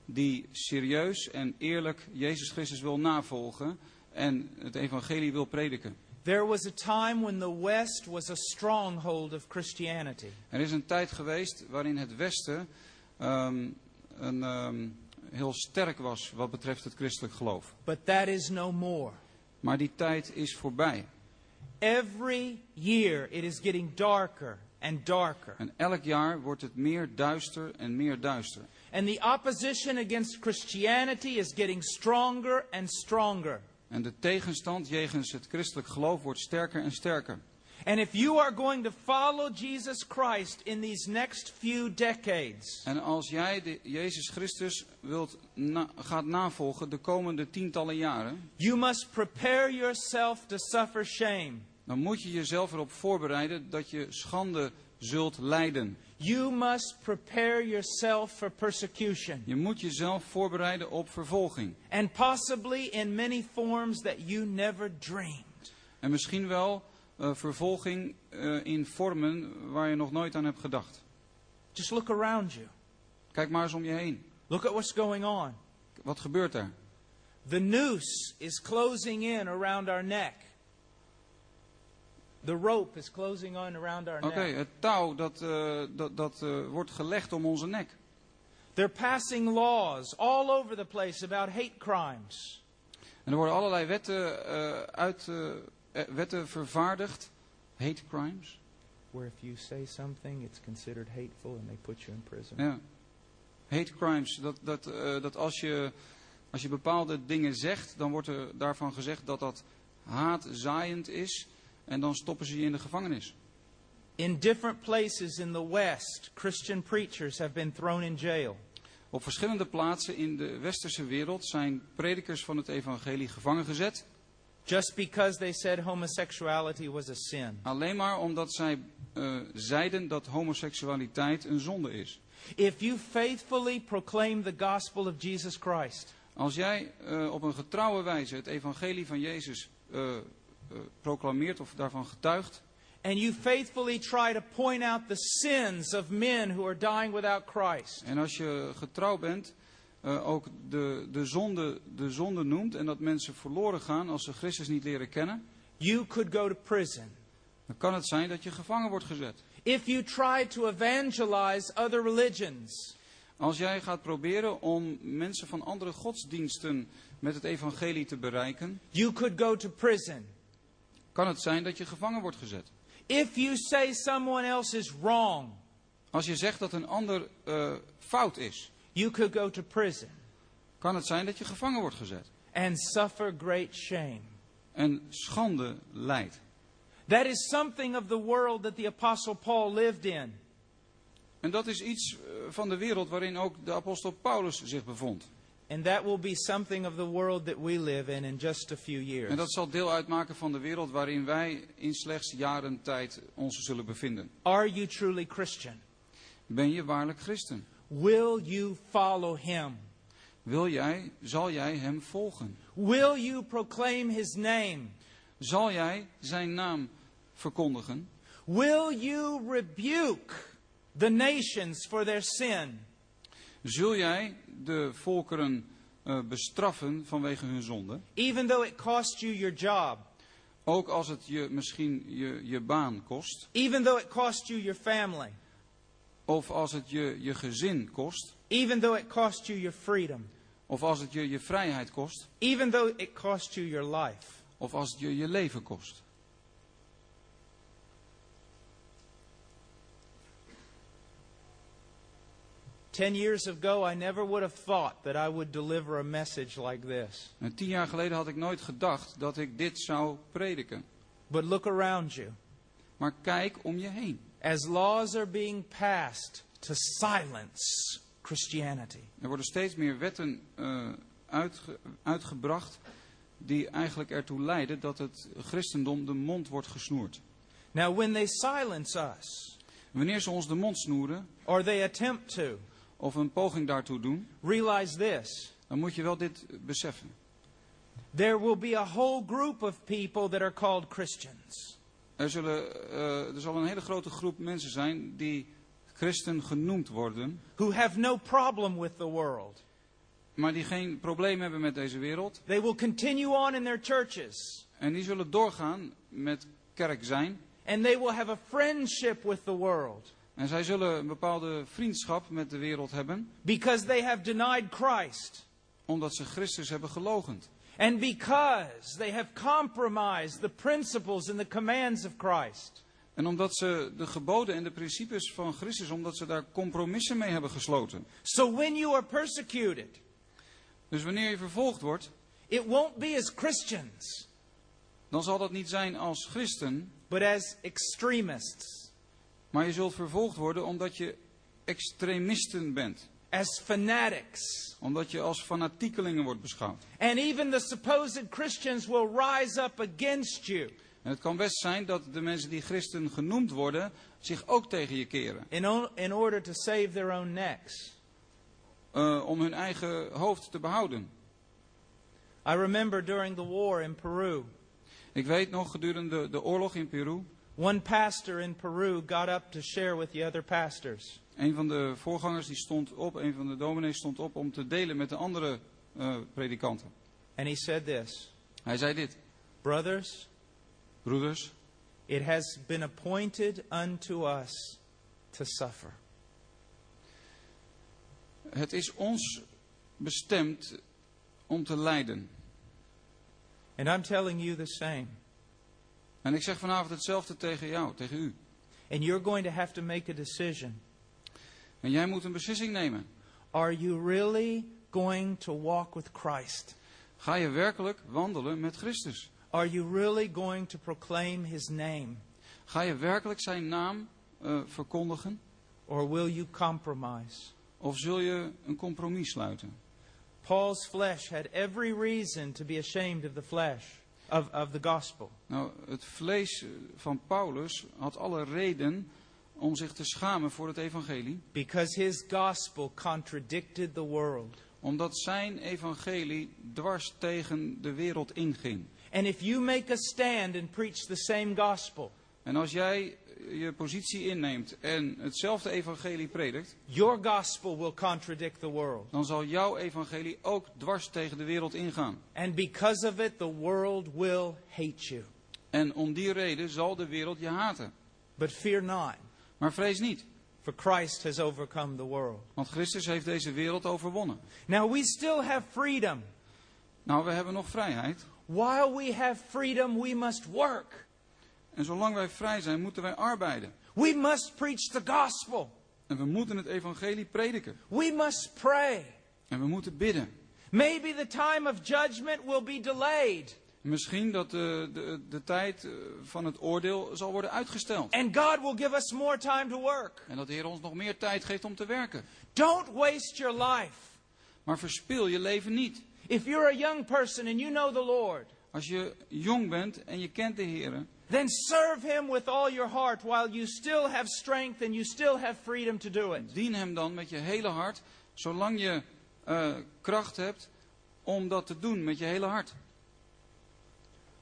die serieus en eerlijk Jezus Christus wil navolgen en het evangelie wil prediken. There was a time when the West was a stronghold of Christianity. Er is een tijd geweest waarin het Westen ehm, een, ehm, heel sterk was wat betreft het christelijk geloof. But that is no more. Maar die tijd is voorbij. Every year it is getting darker and darker. En elk jaar wordt het meer duister en meer duister. And the opposition against Christianity is getting stronger and stronger. En de tegenstand jegens het christelijk geloof wordt sterker en sterker. And if you are going to follow Jesus Christ in these next few decades, En als jij de Jezus Christus wilt na- gaat navolgen de komende tientallen jaren, you must prepare yourself to suffer shame. dan moet je jezelf erop voorbereiden dat je schande zult lijden. You must prepare yourself for persecution, Je moet jezelf voorbereiden op vervolging. and possibly in many forms that you never dreamed. En misschien wel eh, vervolging eh, in vormen waar je nog nooit aan hebt gedacht. Just look around you. Kijk maar eens om je heen. Look at what's going on. Wat gebeurt er? The noose is closing in around our neck. The rope is closing on around our Oké, neck. het touw dat, eh, dat, dat eh, wordt gelegd om onze nek. They're passing laws all over the place about hate crimes. En er worden allerlei wetten, eh, uit, wetten vervaardigd. Hate crimes. Where if you say something, it's considered hateful and they put you in prison. Ja. Hate crimes. Dat, dat, eh, dat als, je, als je bepaalde dingen zegt, dan wordt er daarvan gezegd dat dat haatzaaiend is. En dan stoppen ze je in de gevangenis. In different places in the West, Christian preachers have been thrown in jail. Op verschillende plaatsen in de westerse wereld zijn predikers van het evangelie gevangen gezet. just because they said homosexuality was a sin. Alleen maar omdat zij eh, zeiden dat homoseksualiteit een zonde is. If you faithfully proclaim the gospel of Jesus Christ, Als jij eh, op een getrouwe wijze het evangelie van Jezus eh, proclameert of daarvan getuigt. and you faithfully try to point out the sins of men who are dying without Christ, En als je getrouw bent, eh, ook de, de, zonde, de zonde noemt en dat mensen verloren gaan als ze Christus niet leren kennen. you could go to prison. Dan kan het zijn dat je gevangen wordt gezet. If you try to evangelize other religions, Als jij gaat proberen om mensen van andere godsdiensten met het evangelie te bereiken, you could go to prison. Kan het zijn dat je gevangen wordt gezet. If you say someone else is wrong, Als je zegt dat een ander eh, fout is, you could go to prison kan het zijn dat je gevangen wordt gezet. and suffer great shame. En schande leidt. That is something of the world that the Apostle Paul lived in. En dat is iets eh, van de wereld waarin ook de apostel Paulus zich bevond. And that will be something of the world that we live in in just a few years. En dat zal deel uitmaken van de wereld waarin wij in slechts jaren tijd ons zullen bevinden. Are you truly Christian? Ben je waarlijk christen? Will you follow him? Wil jij, zal jij hem volgen? Will you proclaim his name? Zal jij zijn naam verkondigen? Will you rebuke the nations for their sin? Zul jij de volkeren eh, bestraffen vanwege hun zonde? Even though it cost you your job, Ook als het je misschien je, je baan kost. even though it cost you your family, Of als het je je gezin kost. even though it cost you your freedom, Of als het je je vrijheid kost. even though it cost you your life. Of als het je je leven kost. Ten years ago, I never would have thought that I would deliver a message like this. En tien jaar geleden had ik nooit gedacht dat ik dit zou prediken. But look around you. Maar kijk om je heen. As laws are being passed to silence Christianity, Er worden steeds meer wetten eh, uitge- uitgebracht die eigenlijk ertoe leiden dat het christendom de mond wordt gesnoerd. now when they silence us, Wanneer ze ons de mond snoeren or they attempt to, of een poging daartoe doen, realize this. dan moet je wel dit beseffen. There will be a whole group of people that are called Christians. Er, zullen, eh, er zal een hele grote groep mensen zijn die christen genoemd worden, who have no problem with the world. maar die geen probleem hebben met deze wereld. They will continue on in their churches En die zullen doorgaan met kerk zijn. and they will have a friendship with the world En zij zullen een bepaalde vriendschap met de wereld hebben, because they have denied Christ omdat ze Christus hebben gelogend. and because they have compromised the principles and the commands of Christ. En omdat ze de geboden en de principes van Christus, omdat ze daar compromissen mee hebben gesloten. So when you are persecuted, Dus wanneer je vervolgd wordt, it won't be as Christians, dan zal dat niet zijn als christen, but as extremists, maar je zult vervolgd worden omdat je extremisten bent. as fanatics. Omdat je als fanatiekelingen wordt beschouwd. And even the supposed Christians will rise up against you. En het kan best zijn dat de mensen die christen genoemd worden zich ook tegen je keren. in, in order to save their own necks. eh, om hun eigen hoofd te behouden. I remember during the war in Peru, Ik weet nog gedurende de oorlog in Peru. One pastor in Peru got up to share with the other pastors. Een van de voorgangers die stond op, een van de dominees stond op om te delen met de andere eh, predikanten. And he said this Hij zei dit. Brothers, Broeders, it has been appointed unto us to suffer. het is ons bestemd om te lijden. And I'm telling you the same. En ik zeg vanavond hetzelfde tegen jou, tegen u. And you're going to have to make a decision. En jij moet een beslissing nemen. Are you really going to walk with Christ? Ga je werkelijk wandelen met Christus? Are you really going to proclaim his name? Ga je werkelijk zijn naam eh, verkondigen? Or will you compromise? Of zul je een compromis sluiten? Paul's flesh had every reason to be ashamed of the flesh, of, of the gospel. Nou, het vlees van Paulus had alle reden om zich te schamen voor het evangelie. Because his gospel contradicted the world. Omdat zijn evangelie dwars tegen de wereld inging. And if you make a stand and preach the same gospel, En als jij je positie inneemt en hetzelfde evangelie predikt, your gospel will contradict the world. dan zal jouw evangelie ook dwars tegen de wereld ingaan. And because of it, the world will hate you. En om die reden zal de wereld je haten. But fear not, Maar vrees niet, for Christ has overcome the world. want Christus heeft deze wereld overwonnen. Now we still have freedom. Nou, we hebben nog vrijheid. While we have freedom, we must work. En zolang wij vrij zijn, moeten wij arbeiden. We must preach the gospel. En we moeten het evangelie prediken. We must pray. En we moeten bidden. Maybe the time of judgment will be delayed. Misschien dat de, de, de tijd eh, van het oordeel zal worden uitgesteld. And God will give us more time to work. En dat de Heer ons nog meer tijd geeft om te werken. Don't waste your life. Maar verspil je leven niet. If you're a young person and you know the Lord, Als je jong bent en je kent de Heer, then serve Him with all your heart while you still have strength and you still have freedom to do it. dien Hem dan met je hele hart, zolang je eh, kracht hebt om dat te doen met je hele hart.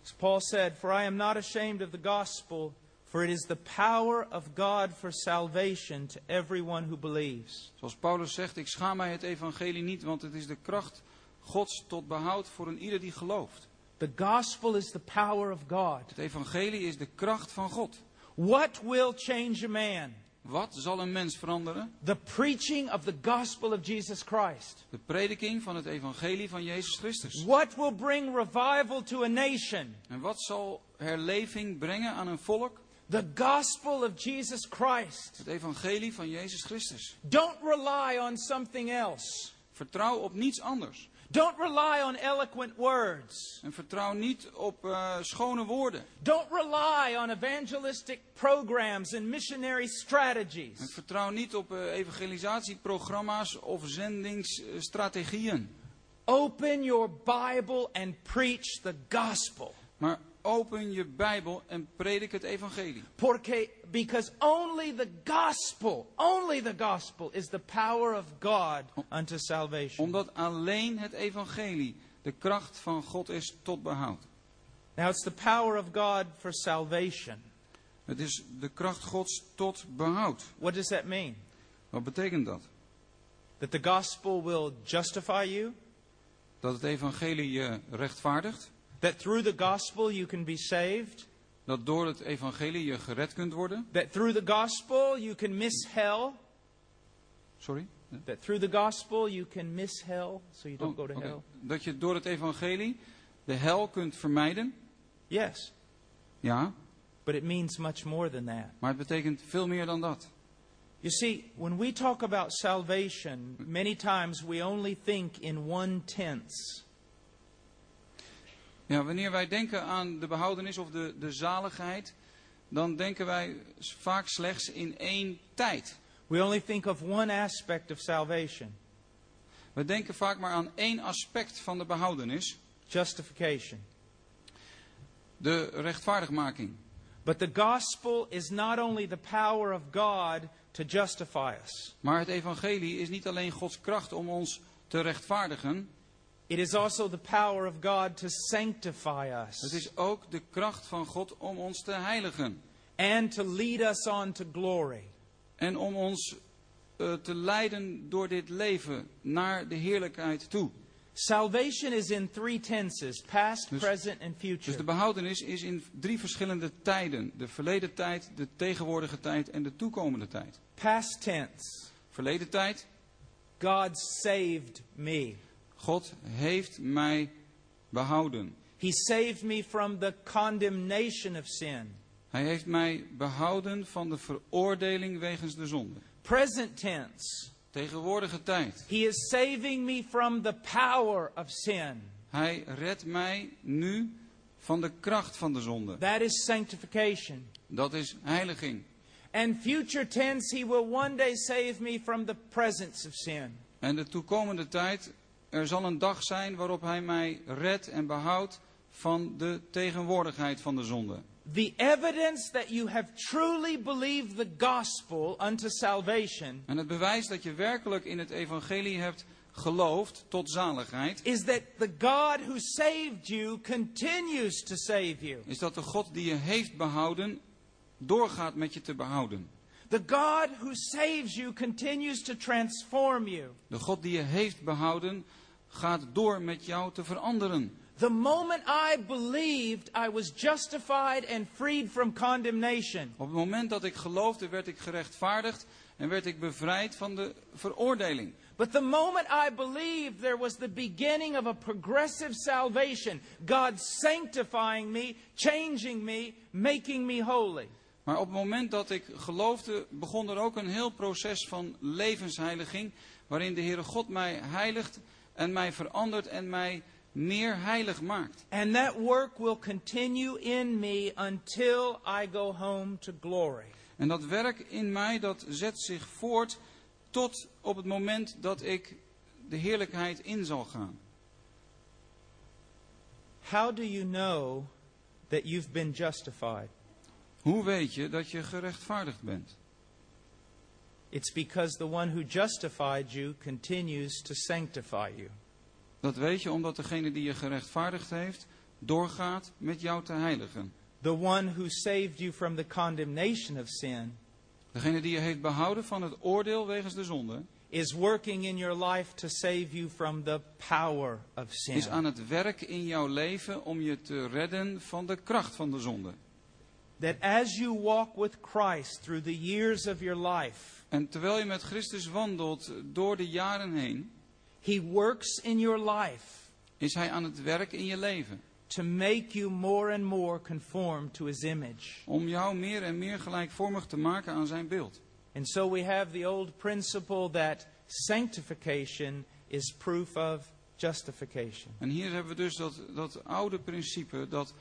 As Paul said, For I am not ashamed of the gospel, for it is the power of God for salvation to everyone who believes. Zoals Paulus zegt, ik schaam mij het evangelie niet, want het is de kracht Gods tot behoud voor een ieder die gelooft. The gospel is the power of God. Het evangelie is de kracht van God. What will change a man? Wat zal een mens veranderen? The preaching of the gospel of Jesus Christ. De prediking van het evangelie van Jezus Christus. What will bring revival to a nation? En wat zal herleving brengen aan een volk? The gospel of Jesus Christ. Het evangelie van Jezus Christus. Don't rely on something else. Vertrouw op niets anders. Don't rely on eloquent words. En vertrouw niet op eh, schone woorden. Don't rely on evangelistic programs and missionary En strategies. vertrouw niet op eh, evangelisatieprogramma's of zendingsstrategieën. Open your Bible and preach the gospel. Maar open je Bijbel en predik het evangelie. Porque, because only the gospel, only the gospel is the power of God unto salvation. Omdat alleen het evangelie de kracht van God is tot behoud. Now it's the power of God for salvation. Het is de kracht Gods tot behoud. What does that mean? Wat betekent dat? That the gospel will justify you? Dat het evangelie je rechtvaardigt. That through the gospel you can be saved? Dat door het evangelie je gered kunt worden. That through the gospel you can miss hell? Sorry? That through the gospel you can miss hell so you don't Oh, go to oké. hell? Dat je door het evangelie de hel kunt vermijden. Yes, Ja, but it means much more than that. maar het betekent veel meer dan dat. You see, when we talk about salvation, many times we only think in one tense. Ja, wanneer wij denken aan de behoudenis of de, de zaligheid, dan denken wij vaak slechts in één tijd. We only think of one aspect of salvation We denken vaak maar aan één aspect van de behoudenis. justification. de rechtvaardigmaking. But the gospel is not only the power of God to justify us, Maar het evangelie is niet alleen Gods kracht om ons te rechtvaardigen. It is also the power of God to sanctify Het us is ook de kracht van God om ons te heiligen. and to lead us on to glory. En om ons eh, te leiden door dit leven naar de heerlijkheid toe. Salvation is in three tenses past, Dus- present, and Dus future. de behoudenis is in drie verschillende tijden. De verleden tijd, de tegenwoordige tijd en de toekomende tijd. Past tense Verleden tijd, God saved me. God heeft mij behouden. He saved me from the condemnation of sin. Hij heeft mij behouden van de veroordeling wegens de zonde. Present tense Tegenwoordige tijd. He is saving me from the power of sin. Hij redt mij nu van de kracht van de zonde. That is sanctification. Dat is heiliging. And future tense, He will one day save me from the presence of sin. En de toekomende tijd, er zal een dag zijn waarop hij mij redt en behoudt van de tegenwoordigheid van de zonde. The evidence that you have truly believed the gospel unto salvation En het bewijs dat je werkelijk in het evangelie hebt geloofd tot zaligheid, is that the God who saved you continues to save you. is dat de God die je heeft behouden, doorgaat met je te behouden. The God who saves you continues to transform you. De God die je heeft behouden, gaat door met jou te veranderen. The moment I believed I was justified and freed from condemnation, Op het moment dat ik geloofde, werd ik gerechtvaardigd en werd ik bevrijd van de veroordeling. But the moment I believed there was the beginning of a progressive salvation, God sanctifying me, changing me, making me holy. Maar op het moment dat ik geloofde, begon er ook een heel proces van levensheiliging, waarin de Heere God mij heiligt en mij verandert en mij meer heilig maakt. And that work will continue in me until I go home to glory. En dat werk in mij, dat zet zich voort tot op het moment dat ik de heerlijkheid in zal gaan. How do you know that you've been justified? Hoe weet je dat je gerechtvaardigd bent? It's because the one who justified you continues to sanctify you. Dat weet je omdat degene die je gerechtvaardigd heeft, doorgaat met jou te heiligen. The one who saved you from the condemnation of sin Degene die je heeft behouden van het oordeel wegens de zonde, is working in your life to save you from the power of sin. is aan het werk in jouw leven om je te redden van de kracht van de zonde. That as you walk with Christ through the years of your life, En terwijl je met Christus wandelt door de jaren heen, He works in your life is Hij aan het werk in je leven. to make you more and more conform to His image. Om jou meer en meer gelijkvormig te maken aan zijn beeld. And so we have the old principle that sanctification is proof of justification. En hier hebben we dus dat, dat oude principe dat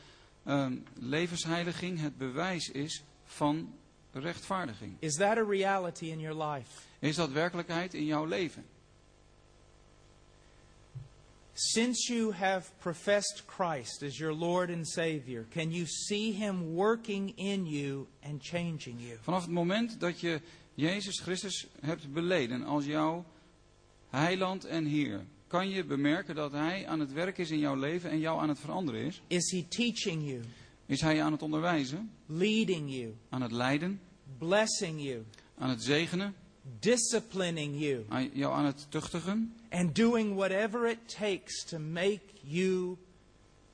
ehm, levensheiliging het bewijs is van rechtvaardiging. Is that a reality in your life? Is dat werkelijkheid in jouw leven? Since you have professed Christ as your Lord and Savior, can you see Him working in you and changing you? Vanaf het moment dat je Jezus Christus hebt beleden als jouw heiland en Heer, kan je bemerken dat Hij aan het werk is in jouw leven en jou aan het veranderen is. Is He teaching you, Is Hij aan het onderwijzen, leading you, aan het leiden, blessing you, aan het zegenen, disciplining you, aan jou aan het tuchtigen and doing whatever it takes to make you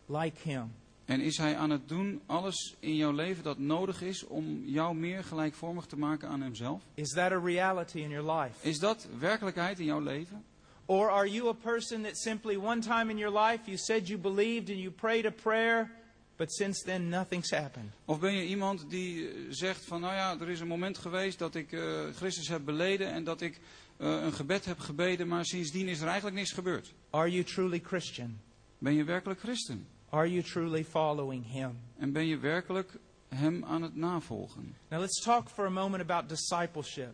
like Him? En is Hij aan het doen alles in jouw leven dat nodig is om jou meer gelijkvormig te maken aan Hemzelf? Is that a reality in your life? Is dat werkelijkheid in jouw leven? Or are you a person that simply one time in your life you said you believed and you prayed a prayer, but since then nothing's happened? Of ben je iemand die eh, zegt van nou ja, er is een moment geweest dat ik eh, Christus heb beleden en dat ik eh, een gebed heb gebeden, maar sindsdien is er eigenlijk niks gebeurd. Are you truly Christian? Ben je werkelijk christen? Are you truly following Him? En ben je werkelijk Hem aan het navolgen? Now let's talk for a moment about discipleship.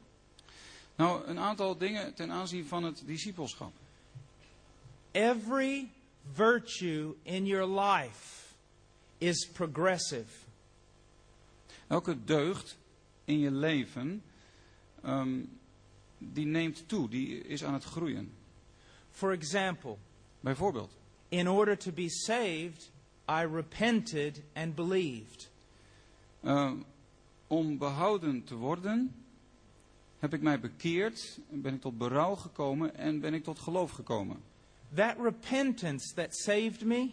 Nou, een aantal dingen ten aanzien van het discipelschap. Every virtue in your life is progressive. Elke deugd in je leven, ehm, die neemt toe, die is aan het groeien. For example, Bijvoorbeeld, in order to be saved, I repented and believed. eh, om behouden te worden, heb ik mij bekeerd, ben ik tot berouw gekomen en ben ik tot geloof gekomen. That repentance that saved me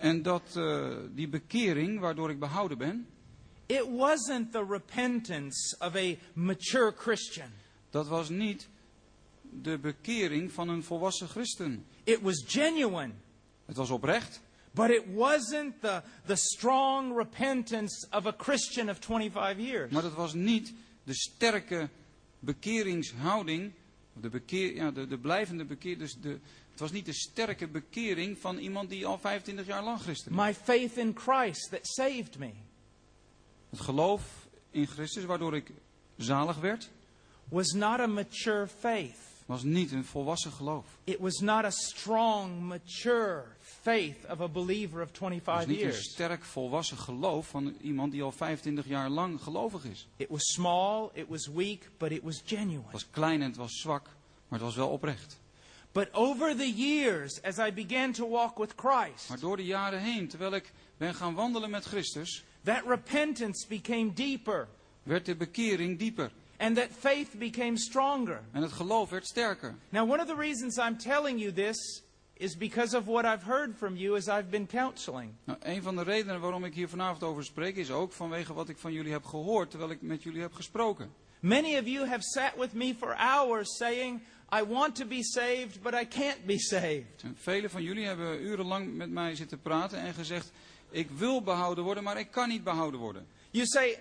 En dat, eh, die bekering waardoor ik behouden ben, It wasn't the repentance of a mature Christian. dat was niet de bekering van een volwassen christen. It was genuine, Het was oprecht, but it wasn't the, the strong repentance of a Christian of 25 years. maar dat was niet de sterke bekeringshouding, de, bekeer, ja, de, de blijvende bekeer, dus de, het was niet de sterke bekering van iemand die al 25 jaar lang christen is. My faith in Christ that saved me Het geloof in Christus, waardoor ik zalig werd, was not a mature faith. was niet een volwassen geloof. It was not a strong, mature faith of a believer of Het 25 was niet een years. sterk volwassen geloof van iemand die al 25 jaar lang gelovig is. It was small, it was weak, but it was genuine. Het was klein en het was zwak, maar het was wel oprecht. But over the years, as I began to walk with Christ, Maar door de jaren heen, terwijl ik ben gaan wandelen met Christus, that repentance became deeper. werd de bekering dieper. and that faith became stronger. En het geloof werd sterker. Now, one of the reasons I'm telling you this is because of what I've heard from you as I've been counseling. Nou, een van de redenen waarom ik hier vanavond over spreek is ook vanwege wat ik van jullie heb gehoord terwijl ik met jullie heb gesproken. Many of you have sat with me for hours saying, I want to be saved, but I can't be saved. En velen van jullie hebben urenlang met mij zitten praten en gezegd: Ik wil behouden worden, maar ik kan niet behouden worden. You say,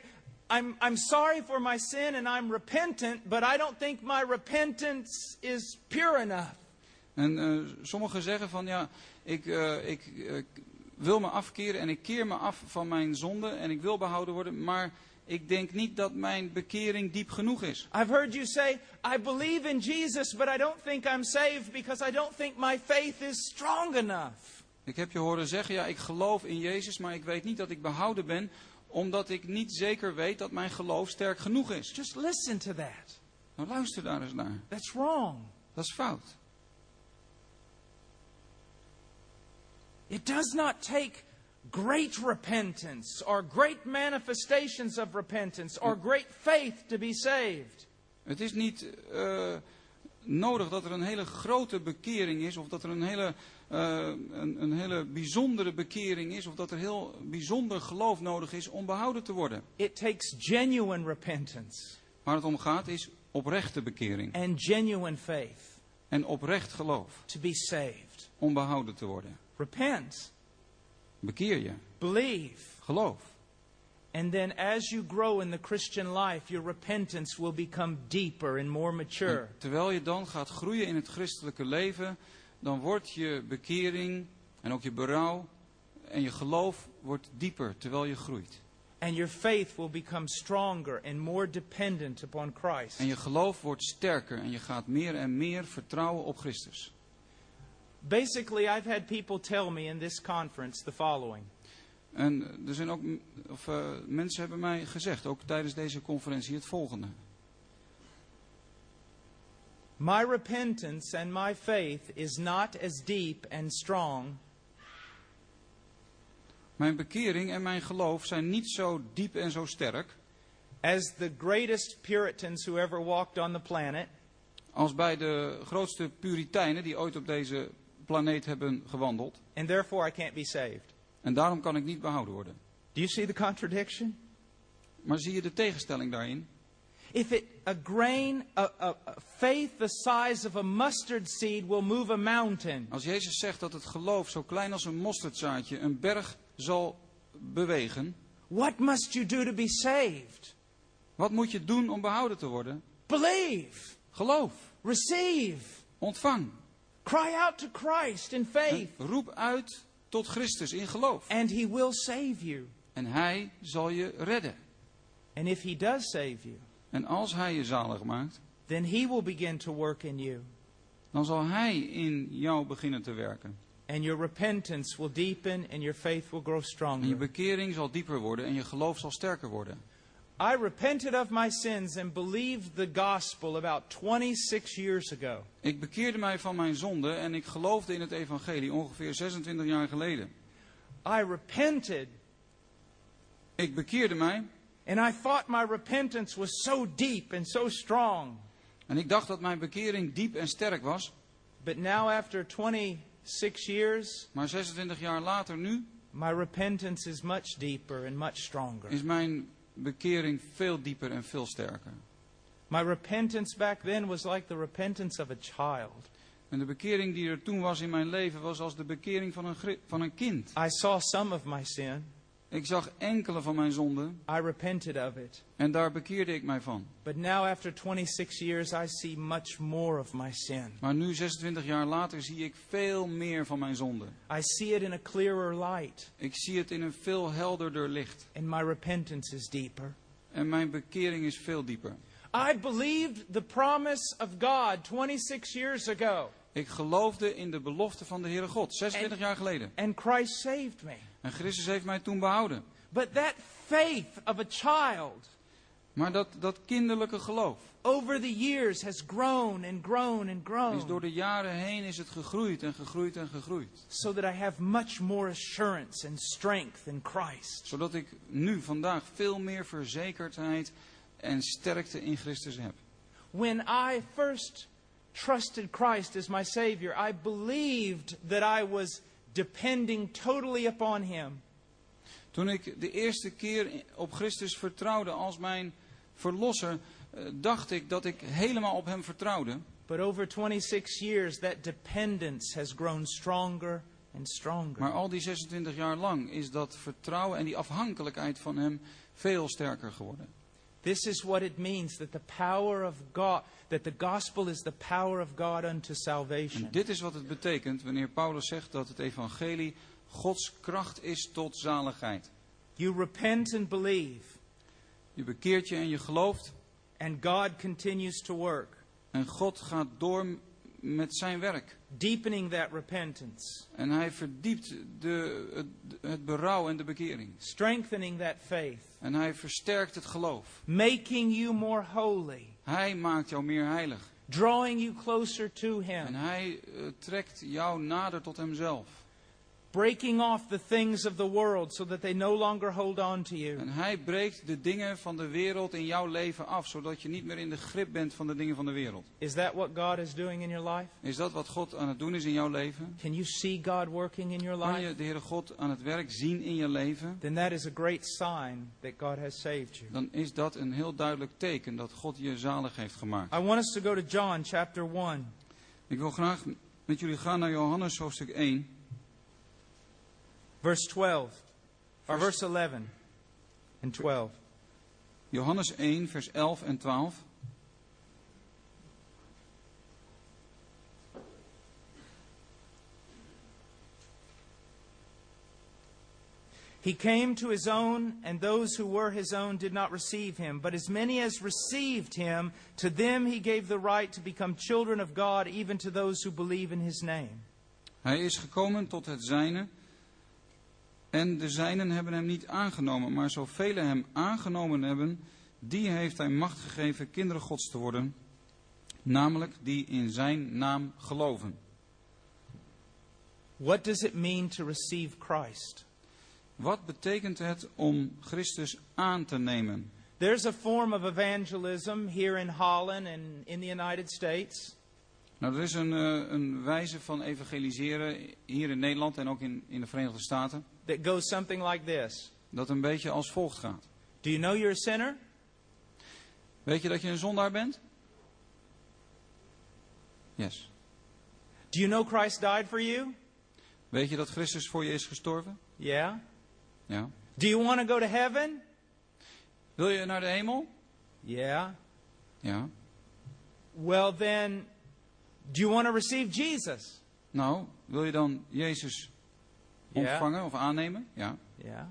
I'm, I'm sorry for my sin and I'm repentant, but I don't think my repentance is pure enough. En eh, sommigen zeggen van ja, ik, eh, ik eh, wil me afkeren en ik keer me af van mijn zonde en ik wil behouden worden, maar ik denk niet dat mijn bekering diep genoeg is. I've heard you say, I believe in Jesus, but I don't think I'm saved because I don't think my faith is strong enough. Ik heb je horen zeggen, ja, ik geloof in Jezus, maar ik weet niet dat ik behouden ben, omdat ik niet zeker weet dat mijn geloof sterk genoeg is. Just listen to that. Nou, luister daar eens naar. That's wrong. Dat is fout. It does not take great repentance or great manifestations of repentance or great faith to be saved. Het is niet eh, nodig dat er een hele grote bekering is, of dat er een hele, eh, een, een hele bijzondere bekering is, of dat er heel bijzonder geloof nodig is om behouden te worden. It takes genuine repentance Waar het om gaat is oprechte bekering and genuine faith en oprecht geloof to be saved. om behouden te worden. Repent, Bekeer je, believe, geloof. and then as you grow in the Christian life, your repentance will become deeper and more mature. En terwijl je dan gaat groeien in het christelijke leven, dan wordt je bekering en ook je berouw en je geloof wordt dieper terwijl je groeit. And your faith will become stronger and more dependent upon Christ. En je geloof wordt sterker en je gaat meer en meer vertrouwen op Christus. Basically, I've had people tell me in this conference the following. En er zijn ook, of, eh, mensen hebben mij gezegd, ook tijdens deze conferentie, het volgende. My repentance and my faith is not as deep and strong. Mijn bekering en mijn geloof zijn niet zo diep en zo sterk as the greatest Puritans who ever walked on the planet, als bij de grootste Puritijnen die ooit op deze planeet hebben gewandeld. and therefore I can't be saved. En daarom kan ik niet behouden worden. Do you see the contradiction? Maar zie je de tegenstelling daarin? If it a grain, a, a, a faith the size of a mustard seed will move a mountain, Als Jezus zegt dat het geloof zo klein als een mosterdzaadje een berg zal bewegen, what must you do to be saved? wat moet je doen om behouden te worden? Believe, Geloof, receive, ontvang. Cry out to Christ in faith, roep uit tot Christus in geloof. and He will save you. En Hij zal je redden. And if He does save you, En als Hij je zalig maakt, then He will begin to work in you. dan zal Hij in jou beginnen te werken. and your repentance will deepen and your faith will grow En je stronger. bekering zal dieper worden en je geloof zal sterker worden. I repented of my sins and believed the gospel about 26 years ago. Ik bekeerde mij van mijn zonde en ik geloofde in het evangelie ongeveer 26 jaar geleden. I repented Ik bekeerde mij and I thought my repentance was so deep and so strong. en ik dacht dat mijn bekering diep en sterk was. But now, after 26 years, Maar 26 jaar later nu my repentance is much deeper and much stronger. is mijn bekering veel dieper en veel sterker. My repentance back then was like the repentance of a child. En de bekering die er toen was in mijn leven was als de bekering van een, van een kind. I saw some of my sin, Ik zag enkele van mijn zonden I repented of it. en daar bekeerde ik mij van. But now, after 26 years, I see much more of my sin. Maar nu, 26 jaar later, zie ik veel meer van mijn zonden. I see it in a clearer light, Ik zie het in een veel helderder licht. and my repentance is deeper. En mijn bekering is veel dieper. I believed the promise of God 26 years ago, Ik geloofde in de belofte van de Heere God, 26 jaar geleden. and Christ saved me. En Christus heeft mij toen behouden. But that faith of a child Maar dat, dat kinderlijke geloof over the years has grown and grown and is door grown de jaren heen is het gegroeid en gegroeid en gegroeid. so that I have much more assurance and strength in Christ. Zodat ik nu vandaag veel meer verzekerdheid en sterkte in Christus heb. When I first trusted Christ as my Savior, I believed that I was depending totally upon Him. Toen ik de eerste keer op Christus vertrouwde als mijn verlosser, eh, dacht ik dat ik helemaal op hem vertrouwde. But over 26 years, that dependence has grown stronger and stronger. Maar al die 26 jaar lang is dat vertrouwen en die afhankelijkheid van hem veel sterker geworden. This is what it means that the power of God, that the gospel is the power of God unto salvation. En dit is wat het betekent wanneer Paulus zegt dat het evangelie Gods kracht is tot zaligheid. You repent and believe, Je bekeert je en je gelooft and God continues to work, en God gaat door met zijn werk. deepening that repentance, En hij verdiept de, het, het berouw en de bekering. strengthening that faith, En hij versterkt het geloof. making you more holy, Hij maakt jou meer heilig. drawing you closer to En Him, hij eh, trekt jou nader tot hemzelf. Breaking off the things of the world so that they no longer hold on to you. En hij breekt de dingen van de wereld in jouw leven af, zodat je niet meer in de grip bent van de dingen van de wereld. Is that what God is doing in your life? Is dat wat God aan het doen is in jouw leven? Can you see God working in your Kan life? je de Heere God aan het werk zien in je leven? Then that is a great sign that God has saved you. Dan is dat een heel duidelijk teken dat God je zalig heeft gemaakt. I want us to go to John chapter 1. Ik wil graag met jullie gaan naar Johannes hoofdstuk 1. Verse 12 or verse 11 and 12 Johannes 1, vers 11 en 12. he came to his own and those who were his own did not receive him but as many as received him to them he gave the right to become children of god even to those who believe in his name Hij is gekomen tot het zijne. En de zijnen hebben hem niet aangenomen. Maar zoveel hem aangenomen hebben, die heeft hij macht gegeven kinderen gods te worden. Namelijk die in zijn naam geloven. what does it mean to receive christ Wat betekent het om Christus aan te nemen? there's a form of evangelism here in holland and in the united states Nou, er is een, eh, een wijze van evangeliseren hier in Nederland en ook in, in de Verenigde Staten. that goes something like this Dat een beetje als volgt gaat. do you know you're a sinner Weet je dat je een zondaar bent? Yes. do you know christ died for you Weet je dat Christus voor je is gestorven? yeah Ja. do you want to go to heaven Wil je naar de hemel? yeah Ja. Well, then, do you want to receive Jesus? Nou, wil je dan Jezus ontvangen of aannemen? Ja. Yeah.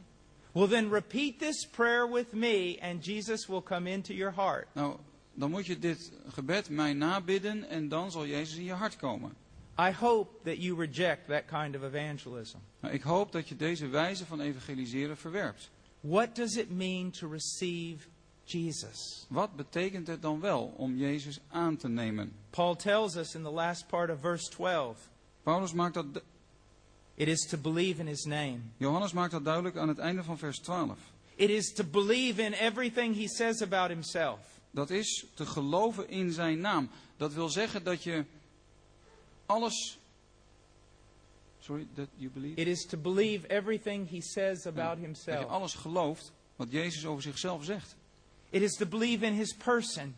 Well, then repeat this prayer with me, and Jesus will come into your heart. Nou, dan moet je dit gebed mij nabidden en dan zal Jezus in je hart komen. I hope that you reject that kind of evangelism. Nou, ik hoop dat je deze wijze van evangeliseren verwerpt. What does it mean to receive Jesus? Wat betekent het dan wel om Jezus aan te nemen? Paul tells us in the last part of verse 12 Paulus maakt dat, it is to believe in his name. Johannes maakt dat duidelijk aan het einde van vers 12. It is to believe in everything he says about himself. Dat is te geloven in zijn naam. Dat wil zeggen dat je alles. Sorry, that you believe? It is to believe everything he says about Dat je himself. alles gelooft wat Jezus over zichzelf zegt. It is to believe in his person,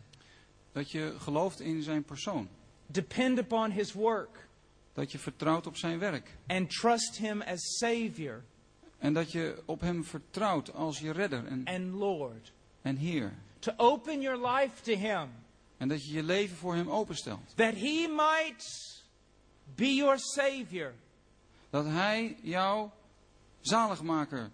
Dat je gelooft in zijn persoon. depend upon his work, Dat je vertrouwt op zijn werk. and trust him as Savior En dat je op hem vertrouwt als je redder en, and Lord. en Heer. To open your life to him, En dat je je leven voor hem openstelt. that he might be your Savior, Dat hij jouw zaligmaker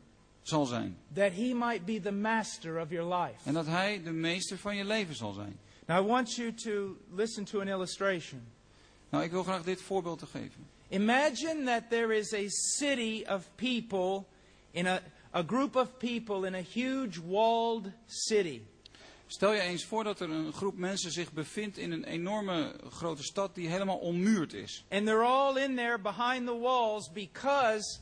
zal zijn. that he might be the master of your life. En dat hij de meester van je leven zal zijn. Now, I want you to listen to an illustration. Nou, ik wil graag dit voorbeeld te geven. Imagine that there is a city of people in a, a group of people in a huge walled city. Stel je eens voor dat er een groep mensen zich bevindt in een enorme grote stad die helemaal ommuurd is. And they're all in there behind the walls because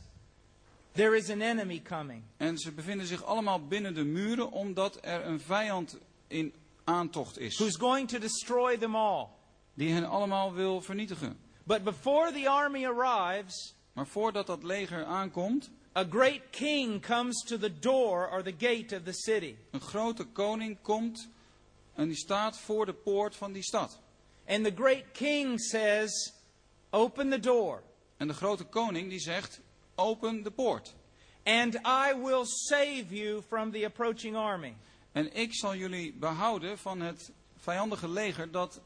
there is an enemy coming. En ze bevinden zich allemaal binnen de muren omdat er een vijand in aantocht is. Who's going to destroy them all. Die hen allemaal wil vernietigen. But before the army arrives, Maar voordat dat leger aankomt, a great king comes to the door or the gate of the city. een grote koning komt en die staat voor de poort van die stad. And the great king says, Open the door, En de grote koning die zegt, open de poort. and I will save you from the approaching army. En ik zal jullie behouden van het vijandige leger dat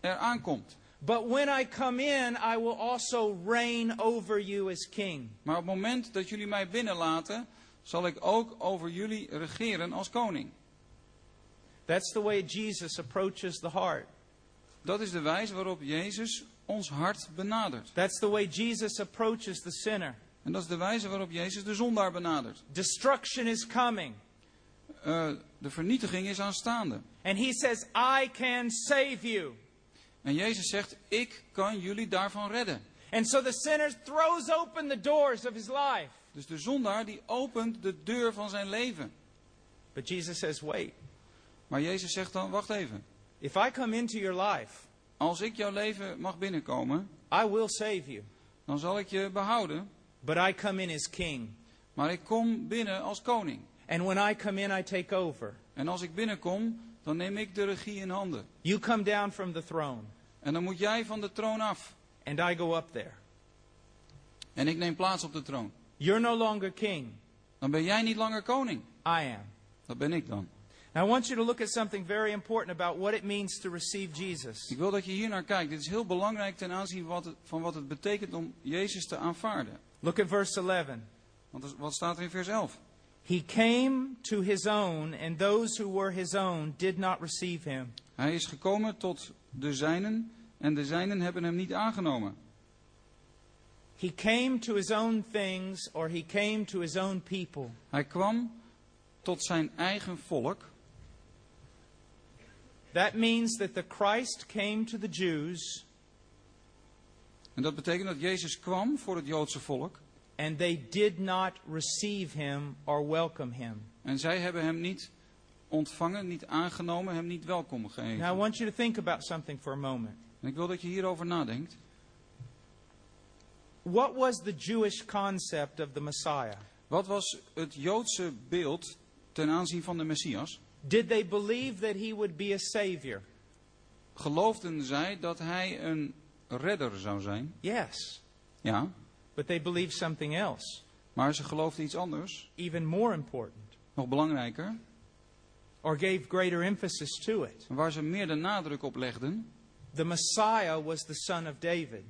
er aankomt. But when I come in, I will also reign over you as king. Maar op het moment dat jullie mij binnenlaten, zal ik ook over jullie regeren als koning. That's the way Jesus approaches the heart. Dat is de wijze waarop Jezus ons hart benadert. That's the way Jesus approaches the sinner. En dat is de wijze waarop Jezus de zondaar benadert. Destruction is coming. Eh, de vernietiging is aanstaande. And he says, I can save you. En Jezus zegt, ik kan jullie daarvan redden. And so the sinner throws open the doors of his life. Dus de zondaar die opent de deur van zijn leven. But Jesus says, wait. Maar Jezus zegt dan, wacht even. If I come into your life, Als ik jouw leven mag binnenkomen, I will save you. dan zal ik je behouden. But I come in as king. Maar ik kom binnen als koning. And when I come in, I take over. En als ik binnenkom, dan neem ik de regie in handen. You come down from the throne, En dan moet jij van de troon af. and I go up there. En ik neem plaats op de troon. You're no longer king. Dan ben jij niet langer koning. I am. Dat ben ik dan. Now, I want you to look at something very important about what it means to receive Jesus. Ik wil dat je hier naar kijkt. Dit is heel belangrijk ten aanzien van wat het betekent om Jezus te aanvaarden. Look at verse 11. Want wat staat er in vers 11? He came to his own, and those who were his own did not receive him. Hij is gekomen tot de zijnen en de zijnen hebben hem niet aangenomen. He came to his own things, or he came to his own people. Hij kwam tot zijn eigen volk. That means that the Christ came to the Jews, En dat betekent dat Jezus kwam voor het Joodse volk. and they did not receive him or welcome him. En zij hebben hem niet ontvangen, niet aangenomen, hem niet welkom Now, I gegeven. want you to think about something for a moment. En ik wil dat je hierover nadenkt. What was the Jewish concept of the Messiah? Wat was het Joodse beeld ten aanzien van de Messias? Did they believe that he would be a savior? Geloofden zij dat hij een redder zou zijn? Yes. Ja, But they believed something else, maar ze geloofden iets anders, even more important, nog belangrijker, or gave greater emphasis to it. waar ze meer de nadruk op legden. The Messiah was the son of David,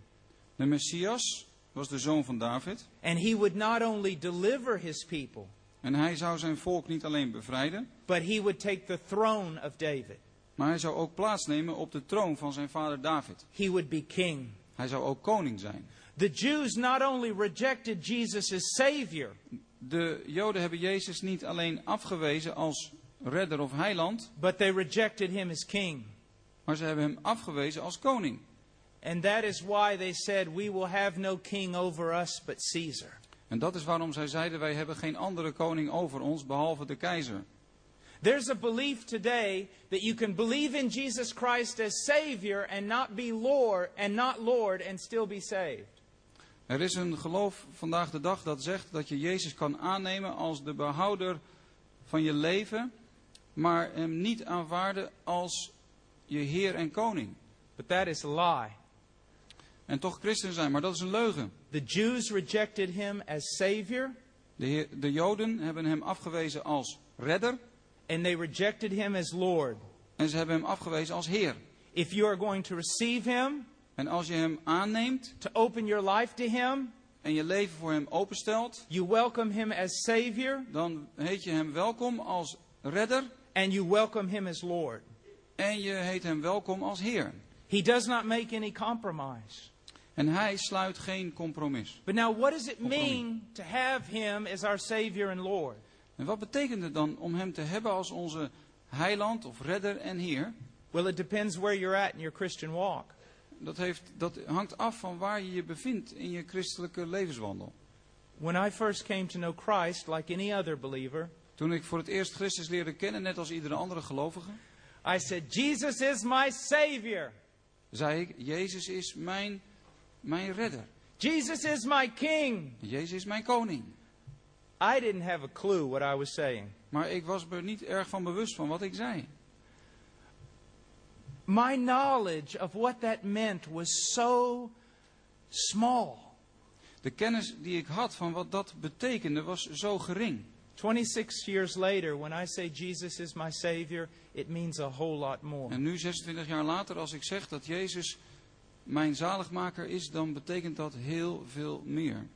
De Messias was de zoon van David and he would not only deliver his people, en hij zou zijn volk niet alleen bevrijden, but he would take the throne of David. Maar hij zou ook plaatsnemen op de troon van zijn vader David. He would be king. Hij zou ook koning zijn. The Jews not only rejected Jesus as Savior, De Joden hebben Jezus niet alleen afgewezen als redder of heiland, but they rejected him as king. maar ze hebben hem afgewezen als koning. And that is why they said, We will have no king over us but Caesar. En dat is waarom zij zeiden: Wij hebben geen andere koning over ons behalve de keizer. There's a belief today that you can believe in Jesus Christ as Savior and not be Lord and not Lord and still be saved. Er is een geloof vandaag de dag dat zegt dat je Jezus kan aannemen als de behouder van je leven, maar hem niet aanvaarden als je Heer en Koning. But that is a lie. En toch christen zijn, maar dat is een leugen. The Jews rejected him as Savior, De, de Joden hebben hem afgewezen als redder and they rejected him as Lord. en ze hebben hem afgewezen als Heer. If you are going to receive him, En als je hem aanneemt to open your life to him, en je leven voor hem openstelt, you welcome him as Savior, dan heet je hem welkom als redder and you welcome him as Lord. en je heet hem welkom als Heer. He does not make any compromise. En hij sluit geen compromis. But now, what does it mean to have him as our Savior and Lord? En wat betekent het dan om hem te hebben als onze heiland of redder en Heer? Well, it depends where you're at in your Christian walk. Dat, heeft, dat hangt af van waar je je bevindt in je christelijke levenswandel. When I first came to know Christ, like any other believer, Toen ik voor het eerst Christus leerde kennen, net als iedere andere gelovige, I said, Jesus is my Savior. zei ik, Jezus is mijn, mijn redder. Jesus is my King. Jezus is mijn koning. I didn't have a clue what I was saying. Maar ik was er niet erg van bewust van wat ik zei. My knowledge of what that meant was so small. De kennis die ik had van wat dat betekende was zo gering. 26 years later, when I say Jesus is my Savior, it means a whole lot more. En nu, 26 jaar later, als ik zeg dat Jezus mijn zaligmaker is, dan betekent dat heel veel meer.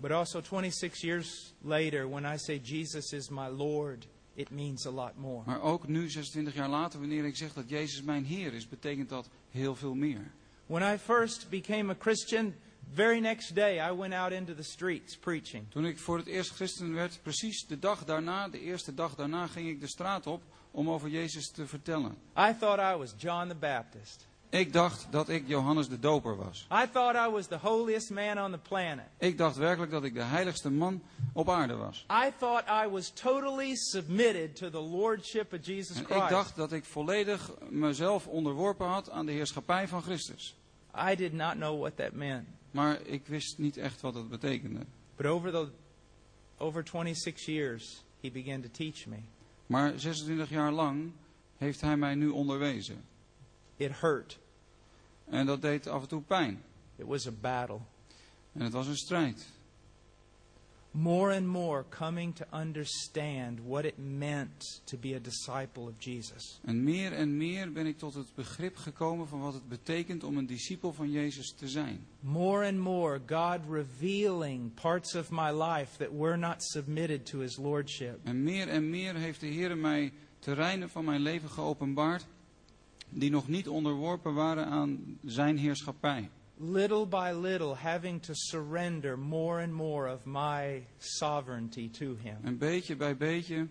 But also 26 years later, when I say Jesus is my Lord, it means a lot more. Maar ook nu, 26 jaar later, wanneer ik zeg dat Jezus mijn Heer is, betekent dat heel veel meer. When I first became a Christian, very next day I went out into the streets preaching. Toen ik voor het eerst christen werd, precies de dag daarna, de eerste dag daarna, ging ik de straat op om over Jezus te vertellen. I thought I was John the Baptist. Ik dacht dat ik Johannes de Doper was. I thought I was the holiest man on the planet. Ik dacht werkelijk dat ik de heiligste man op aarde was. I thought I was totally submitted to the lordship of Jesus En ik Christ. dacht dat ik volledig mezelf onderworpen had aan de heerschappij van Christus. I did not know what that meant. Maar ik wist niet echt wat het betekende. But over the over 26 years, he began to teach me. Maar 26 jaar lang heeft hij mij nu onderwezen. It hurt. En dat deed af en toe pijn. It was a battle. En het was een strijd. More and more coming to understand what it meant to be a disciple of Jesus. En meer en meer ben ik tot het begrip gekomen van wat het betekent om een discipel van Jezus te zijn. More and more, God revealing parts of my life that were not submitted to his lordship. En meer en meer heeft de Heer mij terreinen van mijn leven geopenbaard die nog niet onderworpen waren aan zijn heerschappij. Little by little, having to surrender more and more of my sovereignty to him. En beetje bij beetje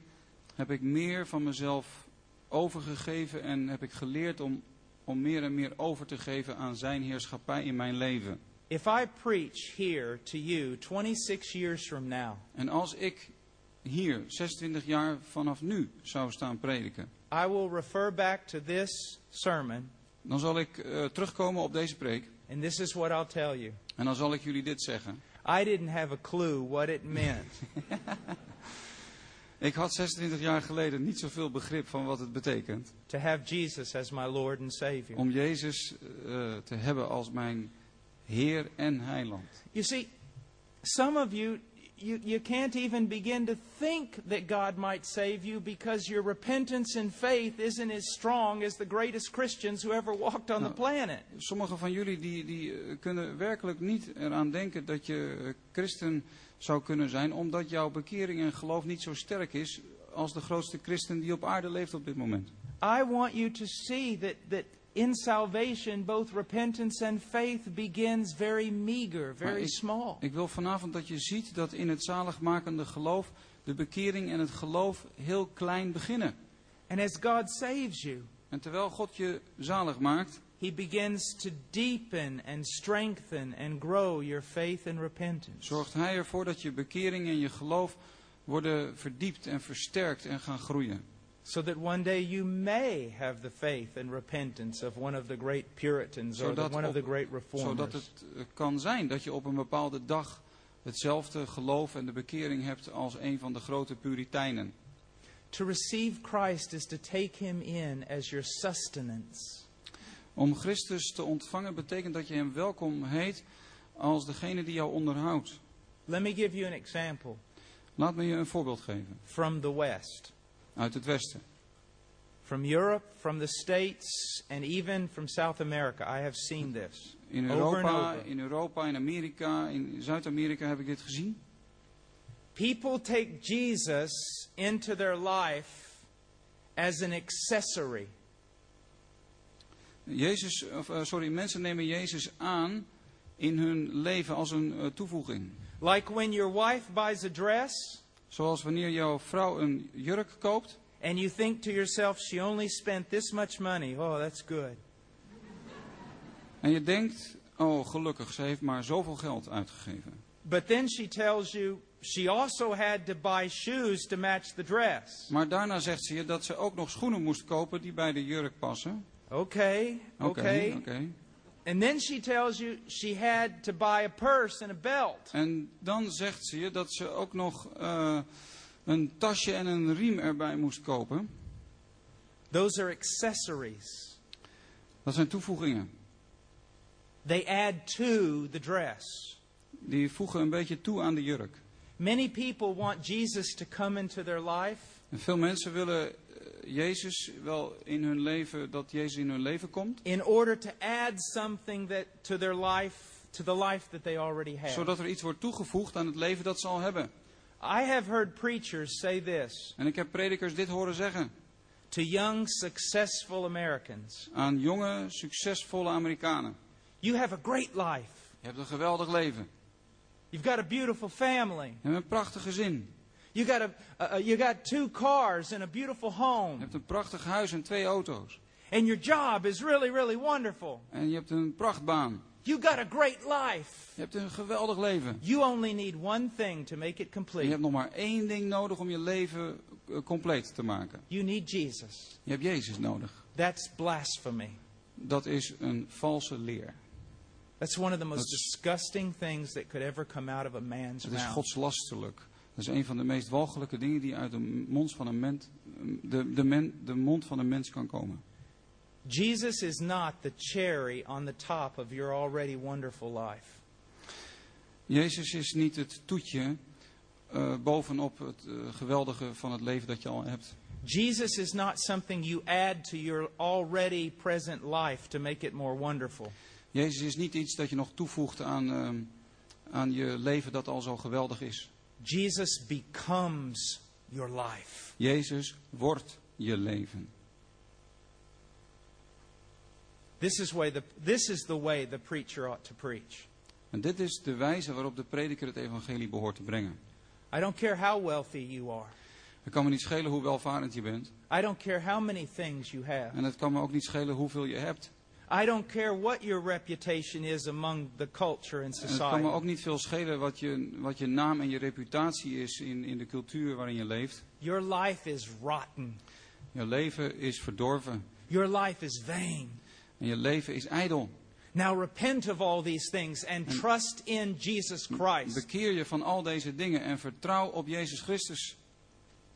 heb ik meer van mezelf overgegeven en heb ik geleerd om, om meer en meer over te geven aan zijn heerschappij in mijn leven. If I preach here to you 26 years from now, En als ik hier 26 jaar vanaf nu zou staan prediken, I will refer back to this sermon, dan zal ik eh, terugkomen op deze preek and this is what I'll tell you. en dan zal ik jullie dit zeggen. I didn't have a clue what it meant [LAUGHS] Ik had 26 jaar geleden niet zoveel begrip van wat het betekent to have Jesus as my Lord and Savior. om Jezus eh, te hebben als mijn Heer en Heiland. You see, some of you, you, you can't even begin to think that God might save you because your repentance and faith isn't as strong as the greatest Christians who ever walked on the planet. Sommigen van jullie die, die eh, kunnen werkelijk niet eraan denken dat je eh, christen zou kunnen zijn, omdat jouw bekering en geloof niet zo sterk is als de grootste christen die op aarde leeft op dit moment. I want you to see that, that in salvation, both repentance and faith begins very meager, very ik- small. Ik wil vanavond dat je ziet dat in het zaligmakende geloof de bekering en het geloof heel klein beginnen. And as God saves you, En terwijl God je zalig maakt, He begins to deepen and strengthen and grow your faith and repentance. zorgt Hij ervoor dat je bekering en je geloof worden verdiept en versterkt en gaan groeien. So that one day you may have the faith and repentance of one of the great Puritans or one of the great reformers. Zodat het eh, kan zijn dat je op een bepaalde dag hetzelfde geloof en de bekering hebt als een van de grote Puritijnen. To receive Christ is to take Him in as your sustenance. Om Christus te ontvangen betekent dat je hem welkom heet als degene die jou onderhoudt. Let me give you an example Laat me je een voorbeeld geven from the West. Uit het Westen. From Europe, from the States, and even from South America, I have seen this. In Europa, over. in Europa, in Amerika, in Zuid-Amerika heb ik dit gezien. People take Jesus into their life as an accessory. Jezus, of, eh, sorry, mensen nemen Jezus aan in hun leven als een eh, toevoeging. Like when your wife buys a dress Zoals wanneer jouw vrouw een jurk koopt and you think to yourself, she only spent this much money. Oh, that's good. en je denkt, oh gelukkig, ze heeft maar zoveel geld uitgegeven. But then she tells you she also had to buy shoes to match the dress. Maar daarna zegt ze je dat ze ook nog schoenen moest kopen die bij de jurk passen. Okay, Oké, okay. oké. And then she tells you she had to buy a purse and a belt. En dan zegt ze je dat ze ook nog eh, een tasje en een riem erbij moest kopen. Those are accessories. Dat zijn toevoegingen. They add to the dress. Die voegen een beetje toe aan de jurk. Many people want Jesus to come into their life, En veel mensen willen Jezus wel in hun leven, dat Jezus in hun leven komt. in order to add something that to their life to the life that they already have. Zodat er iets wordt toegevoegd aan het leven dat ze al hebben. I have heard preachers say this En ik heb predikers dit horen zeggen. to young successful Americans. Aan jonge, succesvolle Amerikanen. You have a great life. Je hebt een geweldig leven. You've got a beautiful family. Je hebt een prachtig gezin. You got a, uh, you got two cars and a beautiful Je home. hebt een prachtig huis en twee auto's. And your job is really really wonderful. En je hebt een prachtbaan. You got a great life. Je hebt een geweldig leven. You only need one thing to make it En je complete. hebt nog maar één ding nodig om je leven eh, compleet te maken. You need Jesus. Je hebt Jezus nodig. That's blasphemy. Dat is een valse leer. That's one of the most disgusting things that could ever come out of a man's Het is mouth. Dat is een van de meest walgelijke dingen die uit de mond van een mens, de, de, men, de mond van een mens kan komen. Jesus is not the cherry on the top of your already wonderful life. Jezus is niet het toetje eh, bovenop het eh, geweldige van het leven dat je al hebt. Jesus is not something you add to your already present life to make it more wonderful. Jezus is niet iets dat je nog toevoegt aan, ehm, aan je leven dat al zo geweldig is. Jesus becomes your life. Jezus wordt je leven. This is, way the, this is the way the preacher ought to preach. En dit is de wijze waarop de prediker het evangelie behoort te brengen. I don't care how wealthy you are. Het kan me niet schelen hoe welvarend je bent. I don't care how many things you have. En het kan me ook niet schelen hoeveel je hebt. I don't care what your reputation is among the culture and En het kan me society. ook niet veel schelen wat je, wat je naam en je reputatie is in, in de cultuur waarin je leeft. Your life is rotten. Je leven is verdorven. Your life is vain. En je leven is ijdel. Now repent of all these things and trust in Jesus Christ Bekeer je van al deze dingen en vertrouw op Jezus Christus.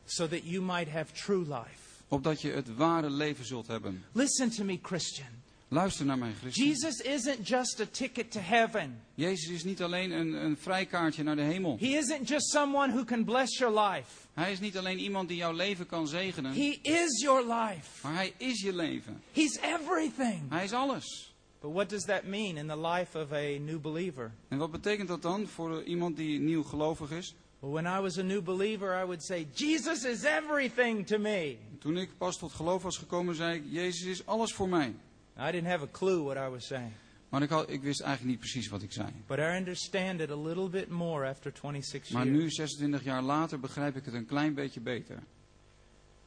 so that you might have true life. Opdat je het ware leven zult hebben. Listen to me, Christian. Luister naar mij, Christus. Jesus isn't just a ticket to heaven. Jezus is niet alleen een, een vrijkaartje naar de hemel. He isn't just someone who can bless your life. Hij is niet alleen iemand die jouw leven kan zegenen. He is your life. Maar hij is je leven. He's everything. Hij is alles. But what does that mean in the life of a new believer? En wat betekent dat dan voor iemand die nieuw gelovig is? Well, when I was a new believer, I would say, Jesus is everything to me. Toen ik pas tot geloof was gekomen, zei ik: Jezus is alles voor mij. I didn't have a clue what I was saying, Maar ik, had, ik wist eigenlijk niet precies wat ik zei. but I understand it a little bit more after 26 Maar years. nu, 26 jaar later, begrijp ik het een klein beetje beter.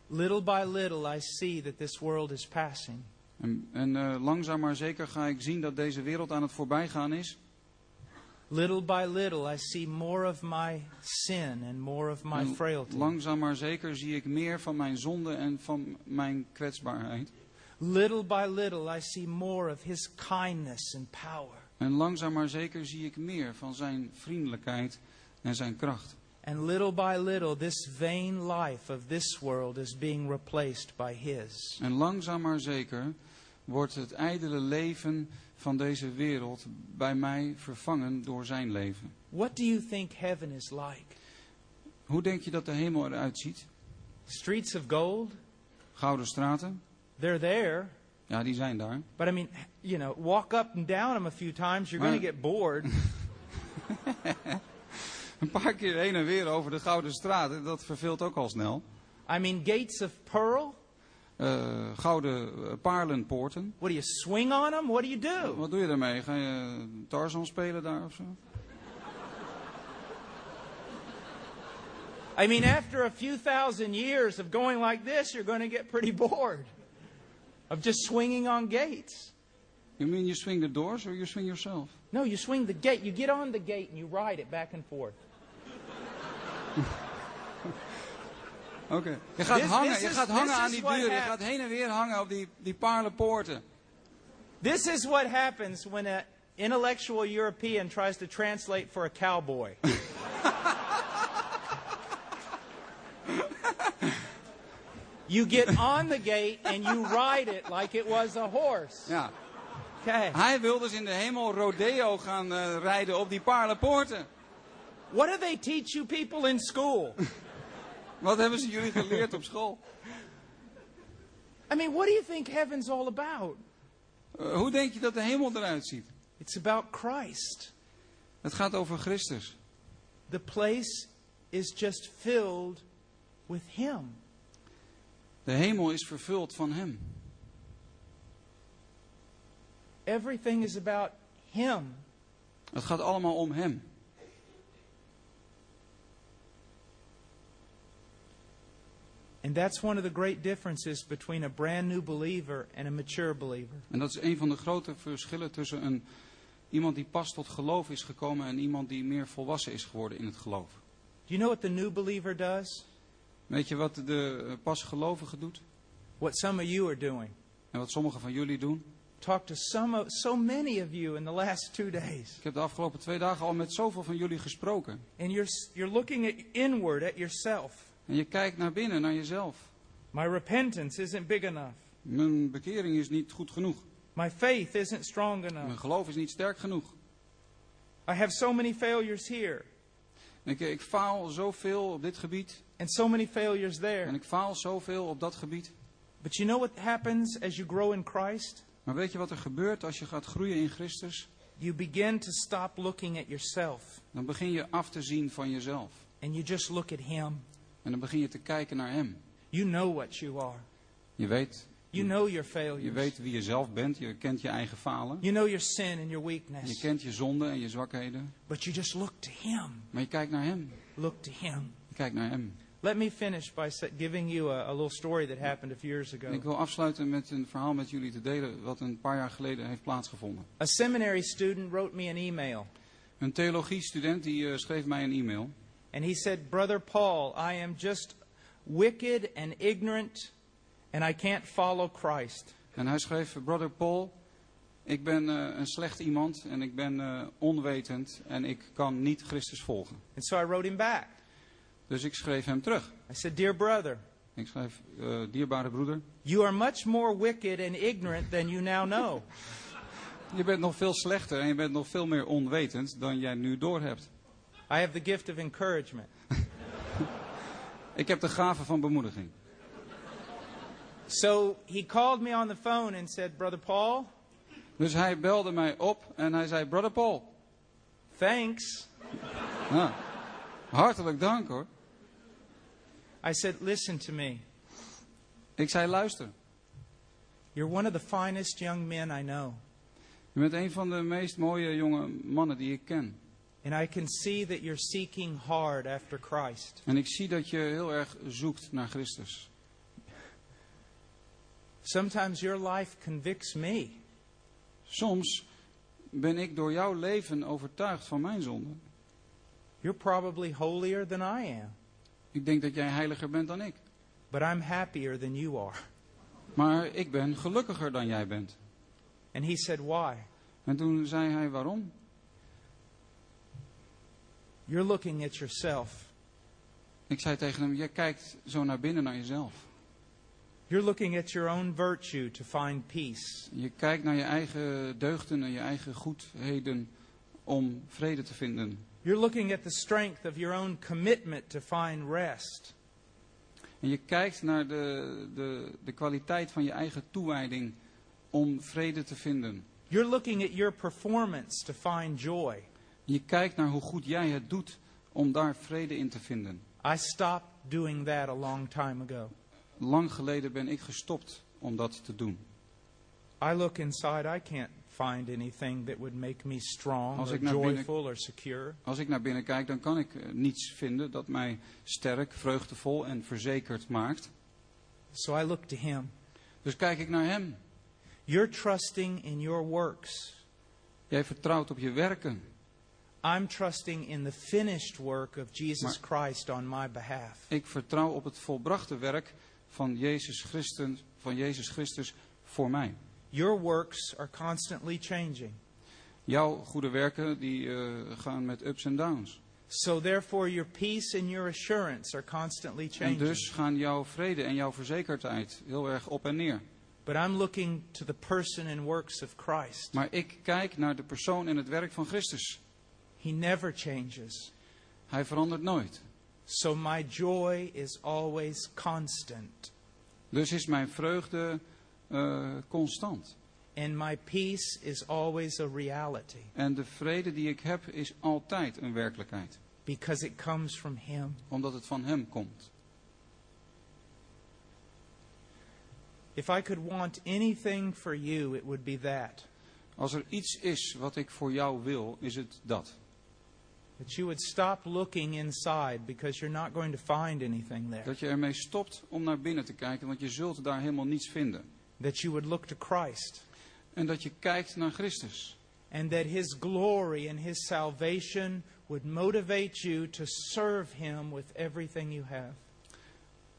Little by little, I see that this world is passing. En, en eh, langzaam maar zeker ga ik zien dat deze wereld aan het voorbijgaan is. Little by little, I see more of my sin and more of my En frailty. langzaam maar zeker zie ik meer van mijn zonde en van mijn kwetsbaarheid. Little by little, I see more of His kindness and power. En langzaam maar zeker zie ik meer van zijn vriendelijkheid en zijn kracht. And little by little, this vain life of this world is being replaced by His. En langzaam maar zeker wordt het ijdele leven van deze wereld bij mij vervangen door zijn leven. What do you think heaven is like? Hoe denk je dat de hemel eruit ziet? Streets of gold? Gouden straten? They're there. Ja, die zijn daar. But I mean, you know, walk up and down them a few times, you're going to get bored. [LAUGHS] Een paar keer heen en weer over de gouden straten, dat verveelt ook al snel. I mean, gates of pearl? Eh, gouden eh, paarlenpoorten. What do you swing on them? What do you do? Wat doe je daarmee? Ga je Tarzan spelen daar of zo? I mean, after a few thousand years of going like this, you're going to get pretty bored of just swinging on gates. You mean you swing the doors or you swing yourself? No, you swing the gate. You get on the gate and you ride it back and forth. [LAUGHS] Oké. Je gaat This- hangen, this je is- gaat hangen aan die. Je gaat heen en weer hangen op die, die paarlenpoorten. This is what happens when an intellectual European tries to translate for a cowboy. [LAUGHS] you get on the gate and you ride it like it was a horse. Ja. Okay. Hij wil dus in de hemel rodeo gaan eh, rijden op die paarlenpoorten. What do they teach you people in school? Wat hebben ze jullie geleerd op school? I mean, what do you think heaven's all about? Eh, hoe denk je dat de hemel eruit ziet? It's about Christ. Het gaat over Christus. The place is just filled with Him. De hemel is vervuld van Hem. Everything is about Him. Het gaat allemaal om Hem. And that's one of the great differences between a brand new believer and a mature believer. En dat is een van de grote verschillen tussen een, iemand die pas tot geloof is gekomen en iemand die meer volwassen is geworden in het geloof. Do you know what the new believer does? Weet je wat de eh, pasgelovige doet? What some of you are doing. En wat sommigen van jullie doen? Talked to some of, so many of you in the last two days. Ik heb de afgelopen twee dagen al met zoveel van jullie gesproken. And you're, you're looking at inward at yourself. En je kijkt naar binnen, naar jezelf. My repentance isn't big enough. Mijn bekering is niet goed genoeg. My faith isn't strong Mijn enough. geloof is niet sterk genoeg. I have so many failures here ik, ik faal zoveel op dit gebied. And so many failures En there. ik faal zoveel op dat gebied. But you know what happens as you grow in Christ? Maar weet je wat er gebeurt als je gaat groeien in Christus? You begin to stop looking at yourself Dan begin je af te zien van jezelf. and you just look at Him. En dan begin je te kijken naar Hem. You know what you are. Je weet, You know your je failures. weet wie je zelf bent. Je kent je eigen falen. You know your sin and your Je weakness. kent je zonden en je zwakheden. But you just look to Him. Maar je kijkt naar Hem. Look to Him. Je kijkt naar Hem. Let me finish by giving you a, a little story that happened a few years Ik ago. wil afsluiten met een verhaal met jullie te delen wat een paar jaar geleden heeft plaatsgevonden. A seminary student wrote me an email, Een theologiestudent die eh, schreef mij een e-mail. and he said, Brother Paul, I am just wicked and ignorant, and I can't follow Christ. En hij schreef, Brother Paul, ik ben eh, een slecht iemand en ik ben eh, onwetend en ik kan niet Christus volgen. And so I wrote him back. Dus ik schreef hem terug. I said, Dear brother, Ik schreef, eh, dierbare broeder, you are much more wicked and ignorant than you now know. [LAUGHS] je bent nog veel slechter en je bent nog veel meer onwetend dan jij nu doorhebt. I have the gift of encouragement. [LAUGHS] Ik heb de gave van bemoediging. So he called me on the phone and said, Brother Paul, Dus hij belde mij op en hij zei, Brother Paul, thanks. nou, hartelijk dank hoor. I said, Listen to me. Ik zei, luister, You're one of the finest young men I know. Je bent een van de meest mooie jonge mannen die ik ken. And I can see that you're seeking hard after Christ. En ik zie dat je heel erg zoekt naar Christus. Sometimes your life convicts me. Soms ben ik door jouw leven overtuigd van mijn zonde. You're probably holier than I am, Ik denk dat jij heiliger bent dan ik. but I'm happier than you are. Maar ik ben gelukkiger dan jij bent. And he said, Why? En toen zei hij waarom? You're looking at yourself. Ik zei tegen hem, jij kijkt zo naar binnen naar jezelf. You're looking at your own virtue to find peace. Je kijkt naar je eigen deugden en je eigen goedheden om vrede te vinden. You're looking at the strength of your own commitment to find rest. En je kijkt naar de, de, de kwaliteit van je eigen toewijding om vrede te vinden. You're looking at your performance to find joy. Je kijkt naar hoe goed jij het doet om daar vrede in te vinden. I stopped doing that a long time ago. Lang geleden ben ik gestopt om dat te doen. I look inside, I can't find anything that would make me strong Als or binnen- joyful or secure. Als ik naar binnen kijk, dan kan ik eh, niets vinden dat mij sterk, vreugdevol en verzekerd maakt. So I look to Him. Dus kijk ik naar Hem. You're trusting in your works. Jij vertrouwt op je werken. I'm trusting in the finished work of Jesus Christ on my behalf. Ik vertrouw op het volbrachte werk van Jezus Christus, van Jezus Christus voor mij. Your works are constantly changing. Jouw goede werken die eh, gaan met ups en downs. So therefore your peace and your assurance are constantly En changing. dus gaan jouw vrede en jouw verzekerdheid heel erg op en neer. But I'm looking to the person and works of Christ. Maar ik kijk naar de persoon en het werk van Christus. He never changes. Hij verandert nooit. So my joy is always constant. Dus is mijn vreugde eh, constant. And my peace is always a reality. En de vrede die ik heb is altijd een werkelijkheid. Because it comes from Him. Omdat het van Hem komt. If I could want anything for you, it would be that. Als er iets is wat ik voor jou wil, is het dat. That you would stop looking inside because you're not going to find anything there. Dat je ermee stopt om naar binnen te kijken, want je zult daar helemaal niets vinden. That you would look to Christ. En dat je kijkt naar Christus. And that His glory and His salvation would motivate you to serve Him with everything you have.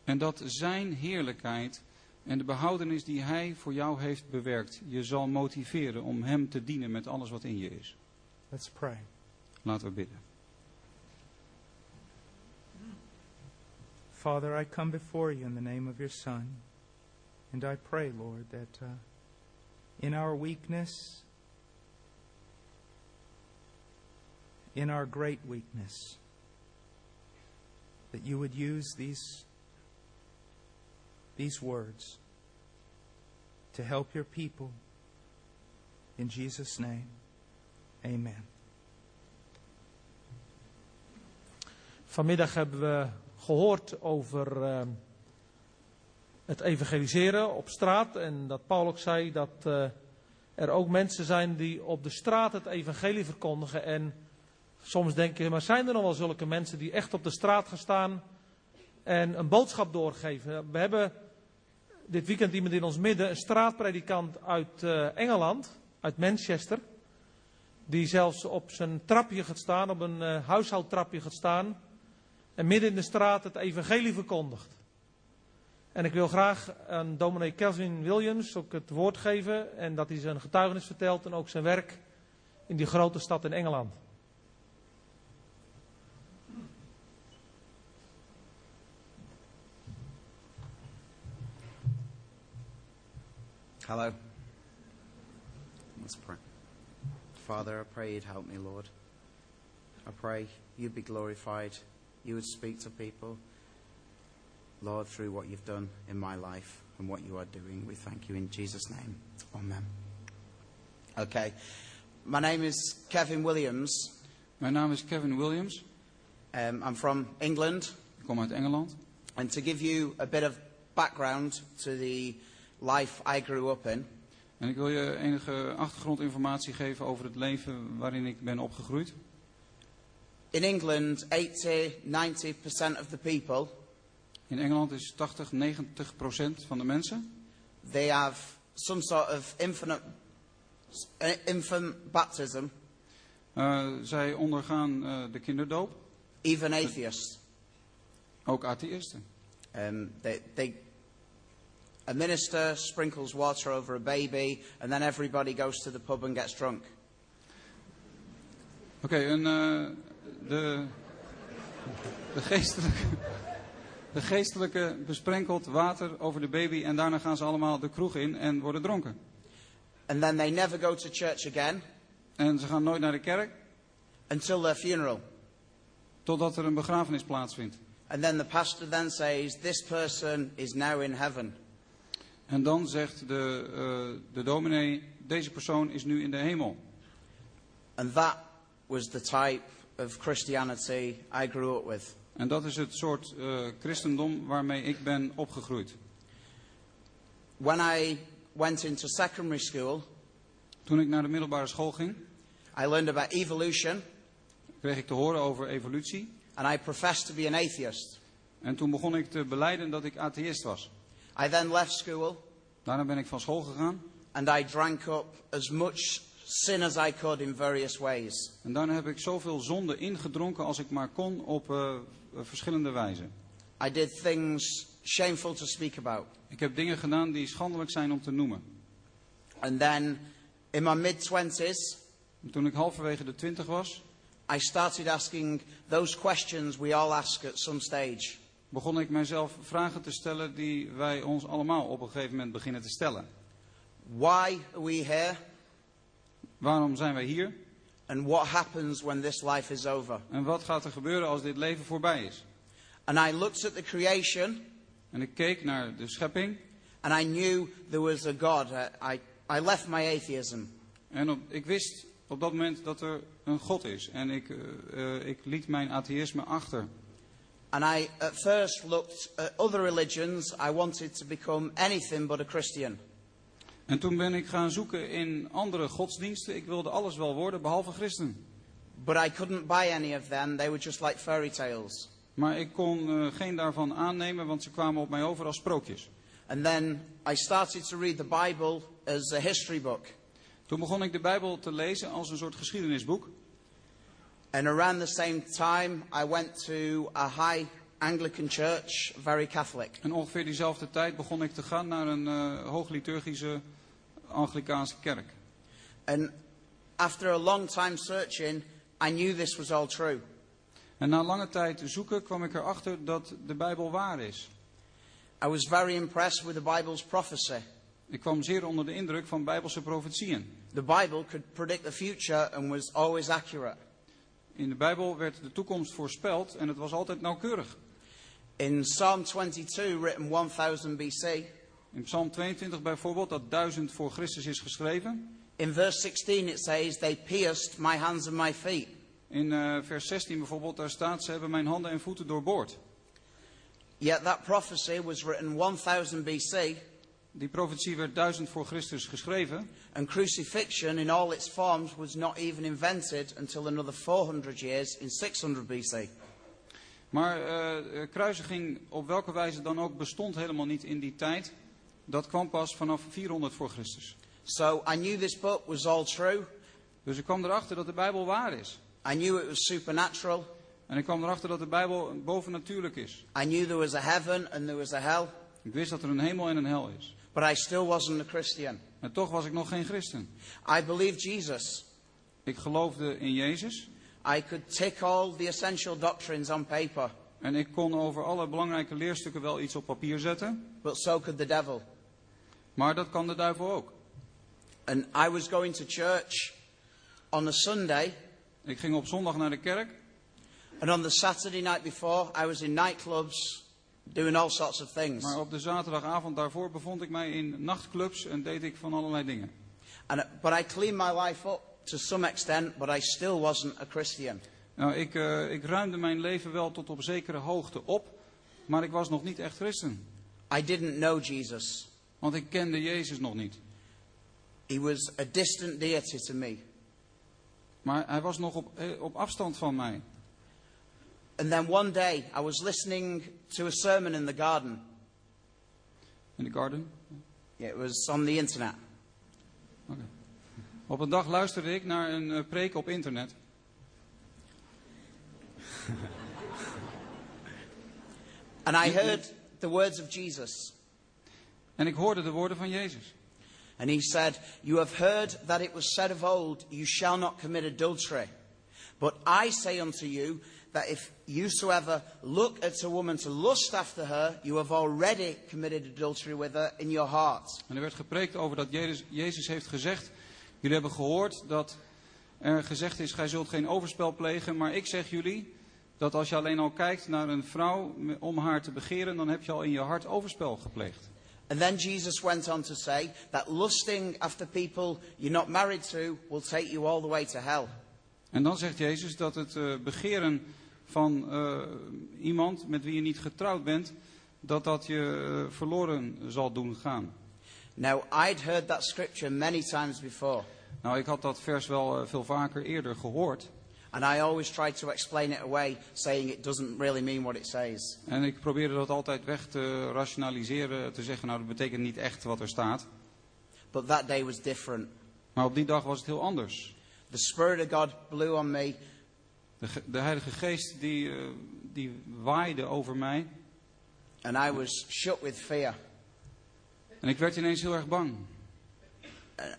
En dat zijn heerlijkheid en de behoudenis die Hij voor jou heeft bewerkt, je zal motiveren om Hem te dienen met alles wat in je is. Let's pray. Laten we bidden. Father, I come before you in the name of your Son. And I pray, Lord, that uh, in our weakness, in our great weakness, that you would use these, these words to help your people. In Jesus' name, amen. Vanmiddag hebben we gehoord over eh, het evangeliseren op straat. En dat Paul ook zei dat eh, er ook mensen zijn die op de straat het evangelie verkondigen. En soms denk je, maar zijn er nog wel zulke mensen die echt op de straat gaan staan en een boodschap doorgeven? We hebben dit weekend iemand in ons midden, een straatpredikant uit eh, Engeland, uit Manchester. Die zelfs op zijn trapje gaat staan, op een eh, huishoudtrapje gaat staan. En midden in de straat het evangelie verkondigt. En ik wil graag aan dominee Kelvin Williams ook het woord geven. En dat hij zijn getuigenis vertelt en ook zijn werk in die grote stad in Engeland. Hello. Let's pray. Father, I pray you'd help me, Lord. I pray you'd be glorified. You would speak to people, Lord, through what you've done in my life and what you are doing. We thank you in Jesus' name. Amen. Okay. My name is Kevin Williams. Mijn naam is Kevin Williams. Um, I'm from England. Ik kom uit Engeland. And to give you a bit of background to the life I grew up in. En ik wil je enige achtergrondinformatie geven over het leven waarin ik ben opgegroeid. In England, 80, 90% of the people, In Engeland is 80, 90 procent van de mensen. they have some sort of infant, uh, infant baptism, eh, zij ondergaan eh, de kinderdoop. even atheists. Ook atheïsten. Um, they, they, a minister sprinkles water over a baby, and then everybody goes to the pub and gets drunk. Oké, en eh, de, de, geestelijke, de geestelijke besprenkelt water over de baby en daarna gaan ze allemaal de kroeg in en worden dronken. And then they never go to church again En ze gaan nooit naar de kerk until their funeral. totdat er een begrafenis plaatsvindt. And then the pastor then says, This person is now in heaven. En dan zegt de, eh, de dominee, deze persoon is nu in de hemel. And that was the type of Christianity I grew up with. En dat is het soort eh, christendom waarmee ik ben opgegroeid. When I went into secondary school, Toen ik naar de middelbare school ging, I learned about evolution, kreeg ik te horen over evolutie. and I professed to be an atheist. En toen begon ik te beleiden dat ik atheïst was. I then left school Daarna ben ik van school gegaan. and I drank up as much sin as I could in various ways. En daarna heb ik zoveel zonde ingedronken als ik maar kon op eh, verschillende wijzen. I did things shameful to speak about. Ik heb dingen gedaan die schandelijk zijn om te noemen. And then in my mid 20s, En toen ik halverwege de twintig was, I started asking those questions we all ask at some stage. begon ik mijzelf vragen te stellen die wij ons allemaal op een gegeven moment beginnen te stellen. Why are we here? Waarom zijn wij hier? And what happens when this life is over? En wat gaat er gebeuren als dit leven voorbij is? And I looked at the creation En ik keek naar de schepping and I knew there was a God. Uh, I, I left my atheism. en op, ik wist op dat moment dat er een God is. En ik, eh, ik liet mijn atheïsme achter. And I at first looked at other religions. I wanted to become anything but a Christian. En toen ben ik gaan zoeken in andere godsdiensten. Ik wilde alles wel worden, behalve christen. But I couldn't buy any of them. They were just like fairy tales. Maar ik kon eh, geen daarvan aannemen, want ze kwamen op mij over als sprookjes. And then I started to read the Bible as a history book. Toen begon ik de Bijbel te lezen als een soort geschiedenisboek. And around the same time, I went to a high Anglican church, very Catholic. En ongeveer diezelfde tijd begon ik te gaan naar een eh hoogliturgische Anglikaanse kerk. And after a long time searching, I knew this was all true. En na lange tijd zoeken kwam ik erachter dat de Bijbel waar is. I was very impressed with the Bible's prophecy. Ik kwam zeer onder de indruk van Bijbelse profetieën. The Bible could predict the future and was always accurate. In de Bijbel werd de toekomst voorspeld en het was altijd nauwkeurig. In Psalm 22, written 1000 BC, In Psalm 22 bijvoorbeeld, dat 1000 voor Christus is geschreven. in verse 16 it says, They pierced my hands and my feet. In eh, vers 16 bijvoorbeeld, daar staat, ze hebben mijn handen en voeten doorboord. Yet that prophecy was written 1000 BC, Die profetie werd 1000 voor Christus geschreven. and crucifixion in all its forms was not even invented until another 400 years in 600 BC. Maar eh, kruisiging op welke wijze dan ook bestond helemaal niet in die tijd. Dat kwam pas vanaf 400 voor Christus. So I knew this book was all true. Dus ik kwam erachter dat de Bijbel waar is. I knew it was supernatural. En ik kwam erachter dat de Bijbel bovennatuurlijk is. I knew there was a heaven and there was a hell. Ik wist dat er een hemel en een hel is. But I still wasn't a Christian. En toch was ik nog geen christen. I believed Jesus. Ik geloofde in Jezus. I could tick all the essential doctrines on paper. En ik kon over alle belangrijke leerstukken wel iets op papier zetten. But so could the devil. Maar dat kan de duivel ook. And I was going to church on a Sunday. Ik ging op zondag naar de kerk. And on the Saturday night before, I was in nightclubs doing all sorts of things. Maar op de zaterdagavond daarvoor bevond ik mij in nachtclubs en deed ik van allerlei dingen. And, but I cleaned my life up to some extent, but I still wasn't a Christian. Nou, ik, eh, ik ruimde mijn leven wel tot op zekere hoogte op, maar ik was nog niet echt christen. I didn't know Jesus. Want ik kende Jezus nog niet. He was a distant deity to me. Maar hij was nog op, eh, op afstand van mij. And then one day I was listening to a sermon in the garden. In de garden. Yeah, it was on the internet. Op een dag luisterde ik naar een eh, preek op internet. And I heard the words of Jesus. En ik hoorde de woorden van Jezus. And he said, You have heard that it was said of old, You shall not commit adultery. But I say unto you that if whosoever look at a woman to lust after her, you have already committed adultery with her in your heart. En er werd gepreekt over dat Jezus, Jezus heeft gezegd. Jullie hebben gehoord dat er gezegd is: Gij zult geen overspel plegen. Maar ik zeg jullie dat als je alleen al kijkt naar een vrouw om haar te begeren, dan heb je al in je hart overspel gepleegd. And then Jesus went on to say that lusting after people you're not married to will take you all the way to hell. En dan zegt Jezus dat het eh, begeren van eh, iemand met wie je niet getrouwd bent, dat dat je eh, verloren zal doen gaan. Now, I'd heard that scripture many times before, Nou, ik had dat vers wel veel vaker eerder gehoord. And I always tried to explain it away, saying it doesn't really mean what it says. En ik probeerde dat altijd weg te rationaliseren, te zeggen, nou dat betekent niet echt wat er staat. But that day was different. Maar op die dag was het heel anders. The Spirit of God blew on me, De, de Heilige Geest die, eh, die waaide over mij. and I was shook with fear. En ik werd ineens heel erg bang.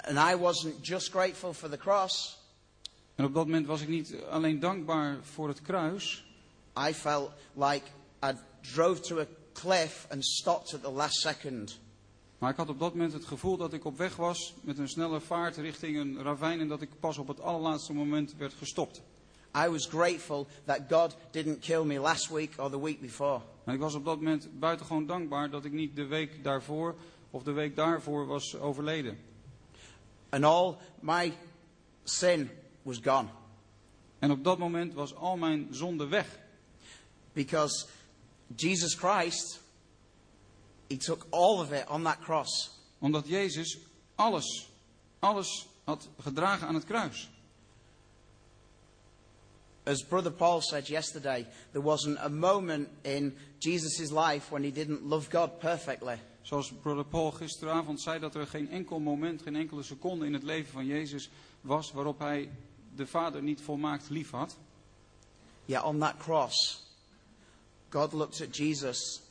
And I wasn't just grateful for the cross, En op dat moment was ik niet alleen dankbaar voor het kruis. I felt like I drove to a cliff and stopped at the last second. Maar ik had op dat moment het gevoel dat ik op weg was met een snelle vaart richting een ravijn. En dat ik pas op het allerlaatste moment werd gestopt. I was grateful that God didn't kill me last week or the week before. En ik was op dat moment buitengewoon dankbaar dat ik niet de week daarvoor of de week daarvoor was overleden. And all my sin was gone. En op dat moment was al mijn zonde weg. Because Jesus Christ, He took all of it on that cross. Omdat Jezus alles, alles had gedragen aan het kruis. As Brother Paul said yesterday, there wasn't a moment in Jesus' life when he didn't love God perfectly. Zoals brother Paul gisteravond zei dat er geen enkel moment, geen enkele seconde in het leven van Jezus was waarop hij de Vader niet volmaakt lief had. Yet on that cross, God looked at Jesus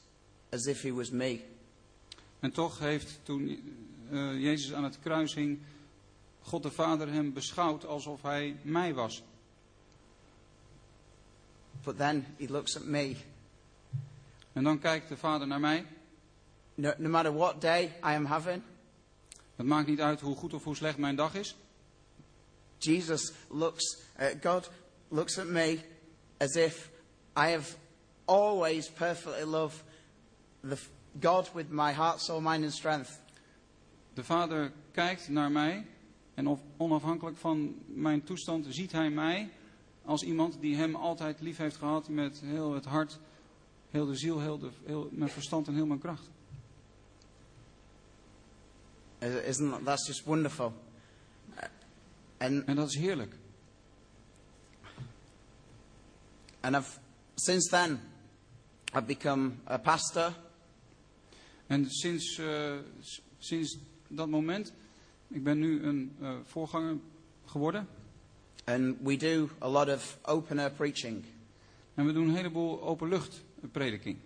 as if he was me. En toch heeft toen eh, Jezus aan het kruis hing, God de Vader hem beschouwd alsof hij mij was. But then he looks at me. En dan kijkt de Vader naar mij. No, no matter what day I am having, Het maakt niet uit hoe goed of hoe slecht mijn dag is. Jesus looks at God looks at me as if I have always perfectly loved the God with my heart, soul, mind, and strength. De Vader kijkt naar mij en of- onafhankelijk van mijn toestand ziet hij mij als iemand die hem altijd lief heeft gehad met heel het hart, heel de ziel, heel, de, heel mijn verstand en heel mijn kracht. Isn't that, that's just wonderful? Uh, And En dat is heerlijk. and I've since then I've become a pastor. En sinds, s- sinds dat moment, ik ben nu een eh, voorganger geworden. And we do a lot of open air preaching. En we doen een heleboel openlucht prediking.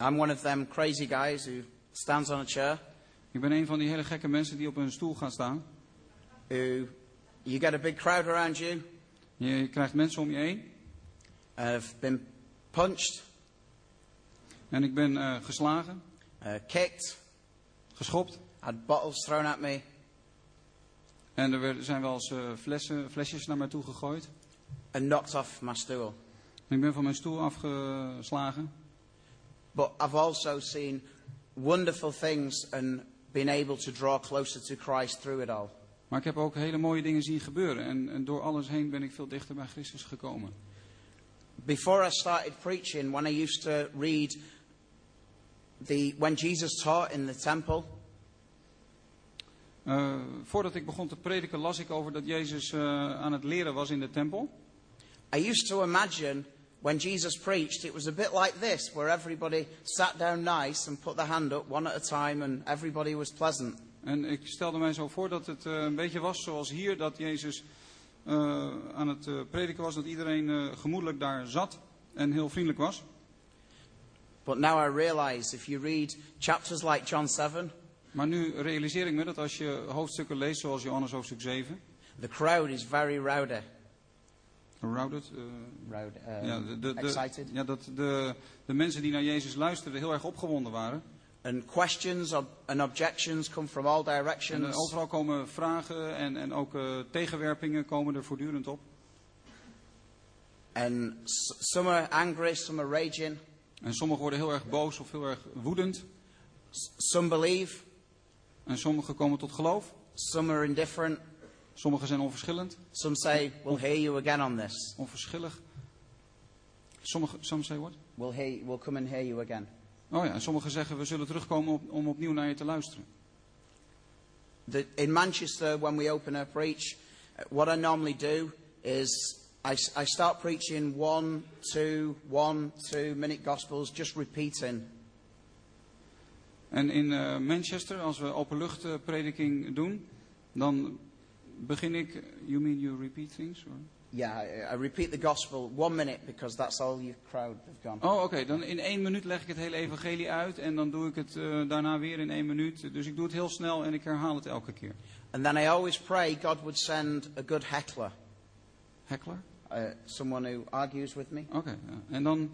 I'm one of them crazy guys who stands on a chair, Ik ben een van die hele gekke mensen die op een stoel gaan staan. who you get a big crowd around you. Je krijgt mensen om je heen. I've been punched, En ik ben eh, geslagen, uh, kicked, geschopt. had bottles thrown at me, En er zijn wel eens eh, flessen, flesjes naar mij toe gegooid. and knocked off my stool. En ik ben van mijn stoel afgeslagen. But I've also seen wonderful things and been able to draw closer to Christ through it all. Maar ik heb ook hele mooie dingen zien gebeuren. En, en door alles heen ben ik veel dichter bij Christus gekomen. Before I started preaching, when I used to read the when Jesus taught in the temple, Eh, voordat ik begon te prediken las ik over dat Jezus eh, aan het leren was in de tempel. I used to imagine when Jesus preached, it was a bit like this, where everybody sat down nice and put their hand up one at a time and everybody was pleasant. En ik stelde mij zo voor dat het eh, een beetje was zoals hier, dat Jezus eh, aan het eh, prediken was, dat iedereen gemoedelijk daar zat en heel vriendelijk was. But now I realize if you read chapters like John 7, Maar nu realiseer ik me dat als je hoofdstukken leest, zoals Johannes hoofdstuk 7, the crowd is very rowdy. Rowdy, um, ja, de, de, de- excited. ja, dat de, de mensen die naar Jezus luisterden heel erg opgewonden waren. And questions ob- and objections come from all En directions. overal komen vragen en, en ook eh, tegenwerpingen komen er voortdurend op. And some are angry, some are raging. En sommigen worden heel erg boos of heel erg woedend. S- Some believe, En sommigen komen tot geloof. some are indifferent. Sommigen zijn onverschillend, Some say, We'll hear you again on this. onverschillig. Sommigen, some say what? We'll, hear, we'll come and hear you again. Oh ja, en sommigen zeggen we zullen terugkomen op, om opnieuw naar je te luisteren. The, in Manchester, when we open a preach, what I normally do is I, I start preaching one, two, one, two minute gospels, just repeating. En in eh, Manchester, als we openluchtprediking doen, dan begin ik. You mean you repeat things? or? Yeah, I, repeat the gospel one minute because that's all your crowd have gone. Oh, oké. Dan in één minuut leg ik het hele evangelie uit en dan doe ik het eh, daarna weer in één minuut. Dus ik doe het heel snel en ik herhaal het elke keer. And then I always pray God would send a good heckler, Heckler? uh, someone who argues with me. Oké. ja. En, dan,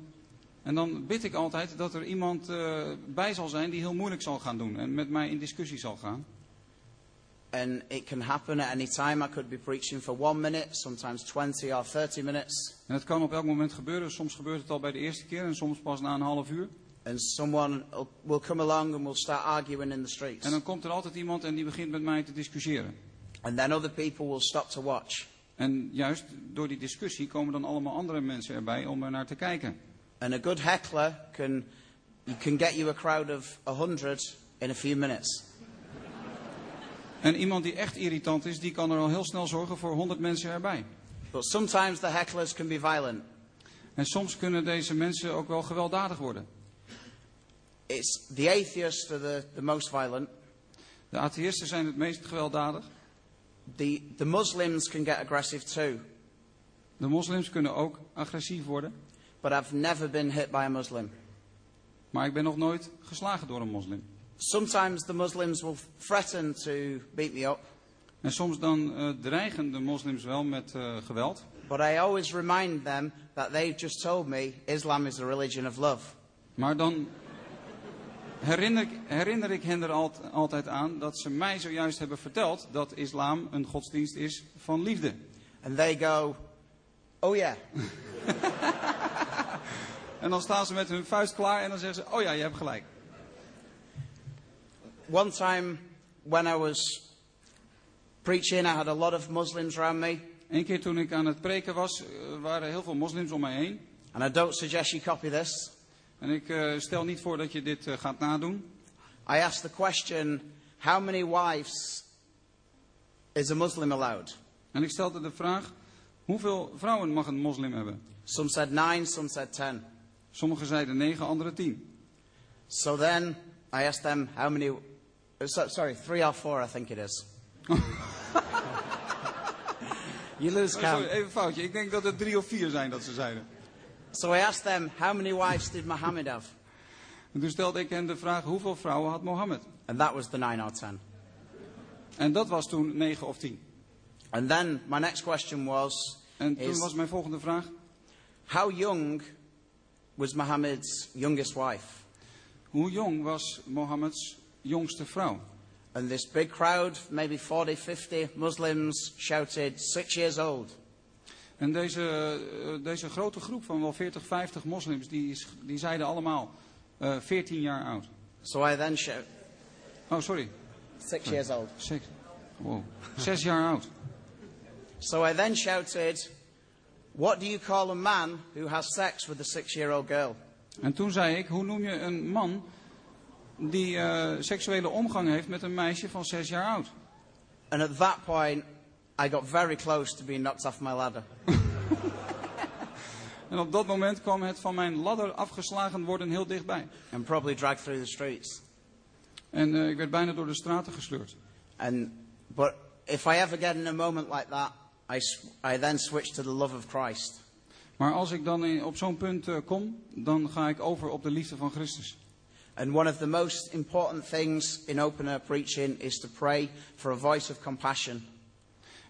en dan bid ik altijd dat er iemand eh, bij zal zijn die heel moeilijk zal gaan doen en met mij in discussie zal gaan. And it can happen at any time. I could be preaching for one minute, sometimes 20 or 30 minutes. En het kan op elk moment gebeuren. Soms gebeurt het al bij de eerste keer en soms pas na een half uur. And someone will- come along and will start arguing in the streets. En dan komt er altijd iemand en die begint met mij te discussiëren. And then other people will stop to watch. En juist door die discussie komen dan allemaal andere mensen erbij om er naar te kijken. And a good heckler can, can get you a crowd of 100 in a few minutes. En iemand die echt irritant is, die kan er al heel snel zorgen voor 100 mensen erbij. But sometimes the hecklers can be violent. En soms kunnen deze mensen ook wel gewelddadig worden. It's the atheists are the, the most violent. De atheïsten zijn het meest gewelddadig. The, the Muslims can get aggressive too. De moslims kunnen ook agressief worden. But I've never been hit by a Muslim. Maar ik ben nog nooit geslagen door een moslim. Sometimes the Muslims will threaten to beat me up. En soms dan eh, dreigen de moslims wel met eh, geweld. But I always remind them that they've just told me Islam is a religion of love. Maar dan herinner, ik- herinner ik hen er alt- altijd aan dat ze mij zojuist hebben verteld dat islam een godsdienst is van liefde. And they go, Oh, yeah. [LAUGHS] En dan staan ze met hun vuist klaar en dan zeggen ze, oh ja, je hebt gelijk. One time when I was preaching, I had a lot of Muslims around me. Eén keer toen ik aan het preken was, eh, waren heel veel moslims om mij heen. And I don't suggest you copy this. En ik eh, stel niet voor dat je dit eh, gaat nadoen. I asked the question, How many wives is a Muslim allowed? En ik stelde de vraag, hoeveel vrouwen mag een moslim hebben? Some said nine, some said ten. Sommigen zeiden negen, anderen tien. So then I asked them, How many. Uh, so- sorry, three or four, I think it is. [LAUGHS] you lose Oh, count. sorry, even een foutje. Ik denk dat het drie of vier zijn dat ze zeiden. So I asked them, How many wives did Muhammad have? En toen stelde ik hen de vraag, hoeveel vrouwen had Mohammed? And that was the nine or ten. En dat was toen negen of tien. And then my next question was, En toen Is- was mijn volgende vraag, How young was Muhammad's youngest wife? hoe jong was Mohammeds jongste vrouw? And this big crowd, maybe 40, 50 Muslims, shouted, Six years old. En deze, eh, deze grote groep van wel 40, 50 moslims, die, die zeiden allemaal eh 14 jaar oud. So I then shouted, Oh, sorry. Six years old. Zes, wow. Zes jaar oud. So I then shouted, What do you call a man who has sex with a six year old girl? En toen zei ik, hoe noem je een man die eh, seksuele omgang heeft met een meisje van zes jaar oud? And at that point, I got very close to being knocked off my ladder. [LAUGHS] En op dat moment kwam het van mijn ladder afgeslagen worden heel dichtbij. and probably dragged through the streets. En eh, ik werd bijna door de straten gesleurd. And but if I ever get in a moment like that, I, I then switch to the love of Christ. Maar als ik dan in- op zo'n punt eh, kom, dan ga ik over op de liefde van Christus. And one of the most important things in open air preaching is to pray for a voice of compassion.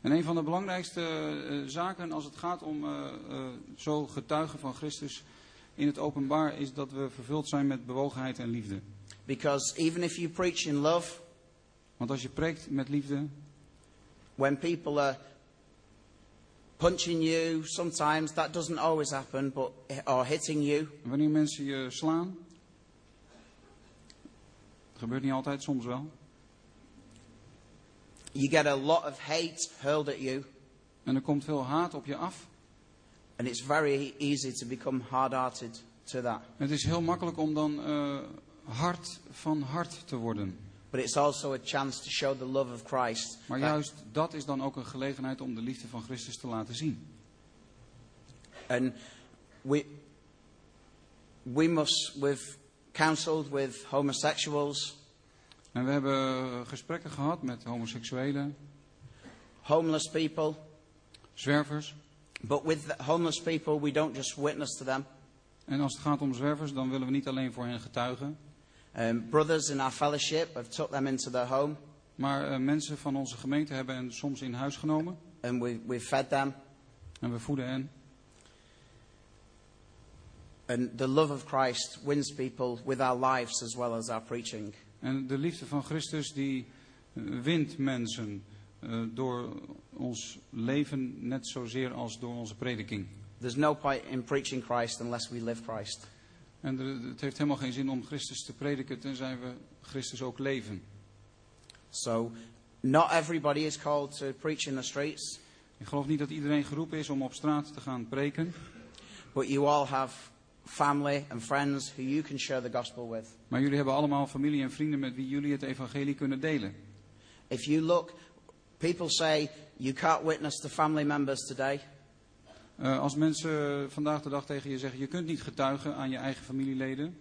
En een van de belangrijkste eh, zaken als het gaat om eh, eh, zo getuigen van Christus in het openbaar is dat we vervuld zijn met bewogenheid en liefde. Because even if you preach in love, Want als je preekt met liefde, when people are punching you, sometimes that doesn't always happen, but or hitting you, wanneer mensen je slaan, gebeurt niet altijd, soms wel. you get a lot of hate hurled at you, En er komt veel haat op je af. and it's very easy to become hard-hearted to that. Het is heel makkelijk om dan eh, hard van hart te worden. But it's also a chance to show the love of Christ. Maar juist dat is dan ook een gelegenheid om de liefde van Christus te laten zien. And we, we must, we've counseled with homosexuals, En we hebben gesprekken gehad met homoseksuelen, homeless people, zwervers. but with the homeless people, we don't just witness to them. En als het gaat om zwervers, dan willen we niet alleen voor hen getuigen. Um, brothers in our fellowship have took them into their home, Maar eh, mensen van onze gemeente hebben hen soms in huis genomen. and we, we fed them. En we voeden hen. And the love of Christ wins people with our lives as well as our preaching. En de liefde van Christus die eh, wint mensen eh, door ons leven net zozeer als door onze prediking. There's no point in preaching Christ unless we live Christ. En er- het heeft helemaal geen zin om Christus te prediken tenzij we Christus ook leven. So, not everybody is called to preach in the streets, Ik geloof niet dat iedereen geroepen is om op straat te gaan preken. but you all have family and friends who you can share the gospel with. Maar jullie hebben allemaal familie en vrienden met wie jullie het evangelie kunnen delen. If you look, people say you can't witness to family members today. Eh, als mensen vandaag de dag tegen je zeggen, je kunt niet getuigen aan je eigen familieleden.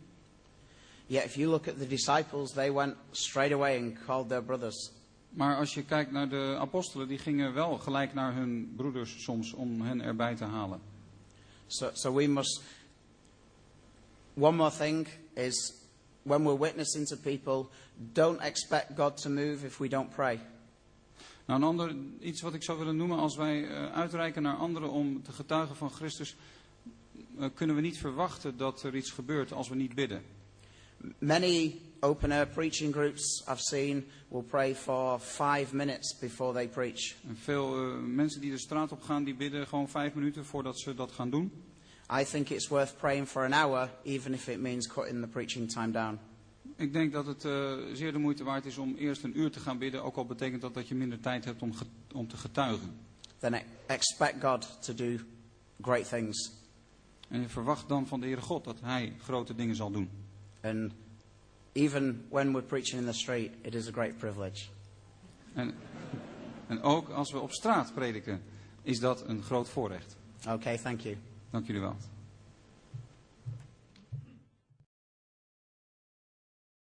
Yet, if you look at the disciples, they went straight away and called their brothers. Maar als je kijkt naar de apostelen, die gingen wel gelijk naar hun broeders soms om hen erbij te halen. So, so we must. One more thing is when we're witnessing to people, don't expect God to move if we don't pray. Nou, een ander, iets wat ik zou willen noemen, als wij eh, uitreiken naar anderen om te getuigen van Christus, eh, kunnen we niet verwachten dat er iets gebeurt als we niet bidden. Many open air preaching groups I've seen will pray for five minutes before they preach. En veel eh, mensen die de straat op gaan, die bidden gewoon vijf minuten voordat ze dat gaan doen. I think it's worth praying for an hour, even if it means cutting the preaching time down. Ik denk dat het eh, zeer de moeite waard is om eerst een uur te gaan bidden, ook al betekent dat dat je minder tijd hebt om, om te getuigen. Then e- expect God to do great things. En je verwacht dan van de Heere God dat Hij grote dingen zal doen. And even when we're preaching in the street, it is a great privilege. En, en ook als we op straat prediken, is dat een groot voorrecht. Okay, thank you. Dank jullie wel.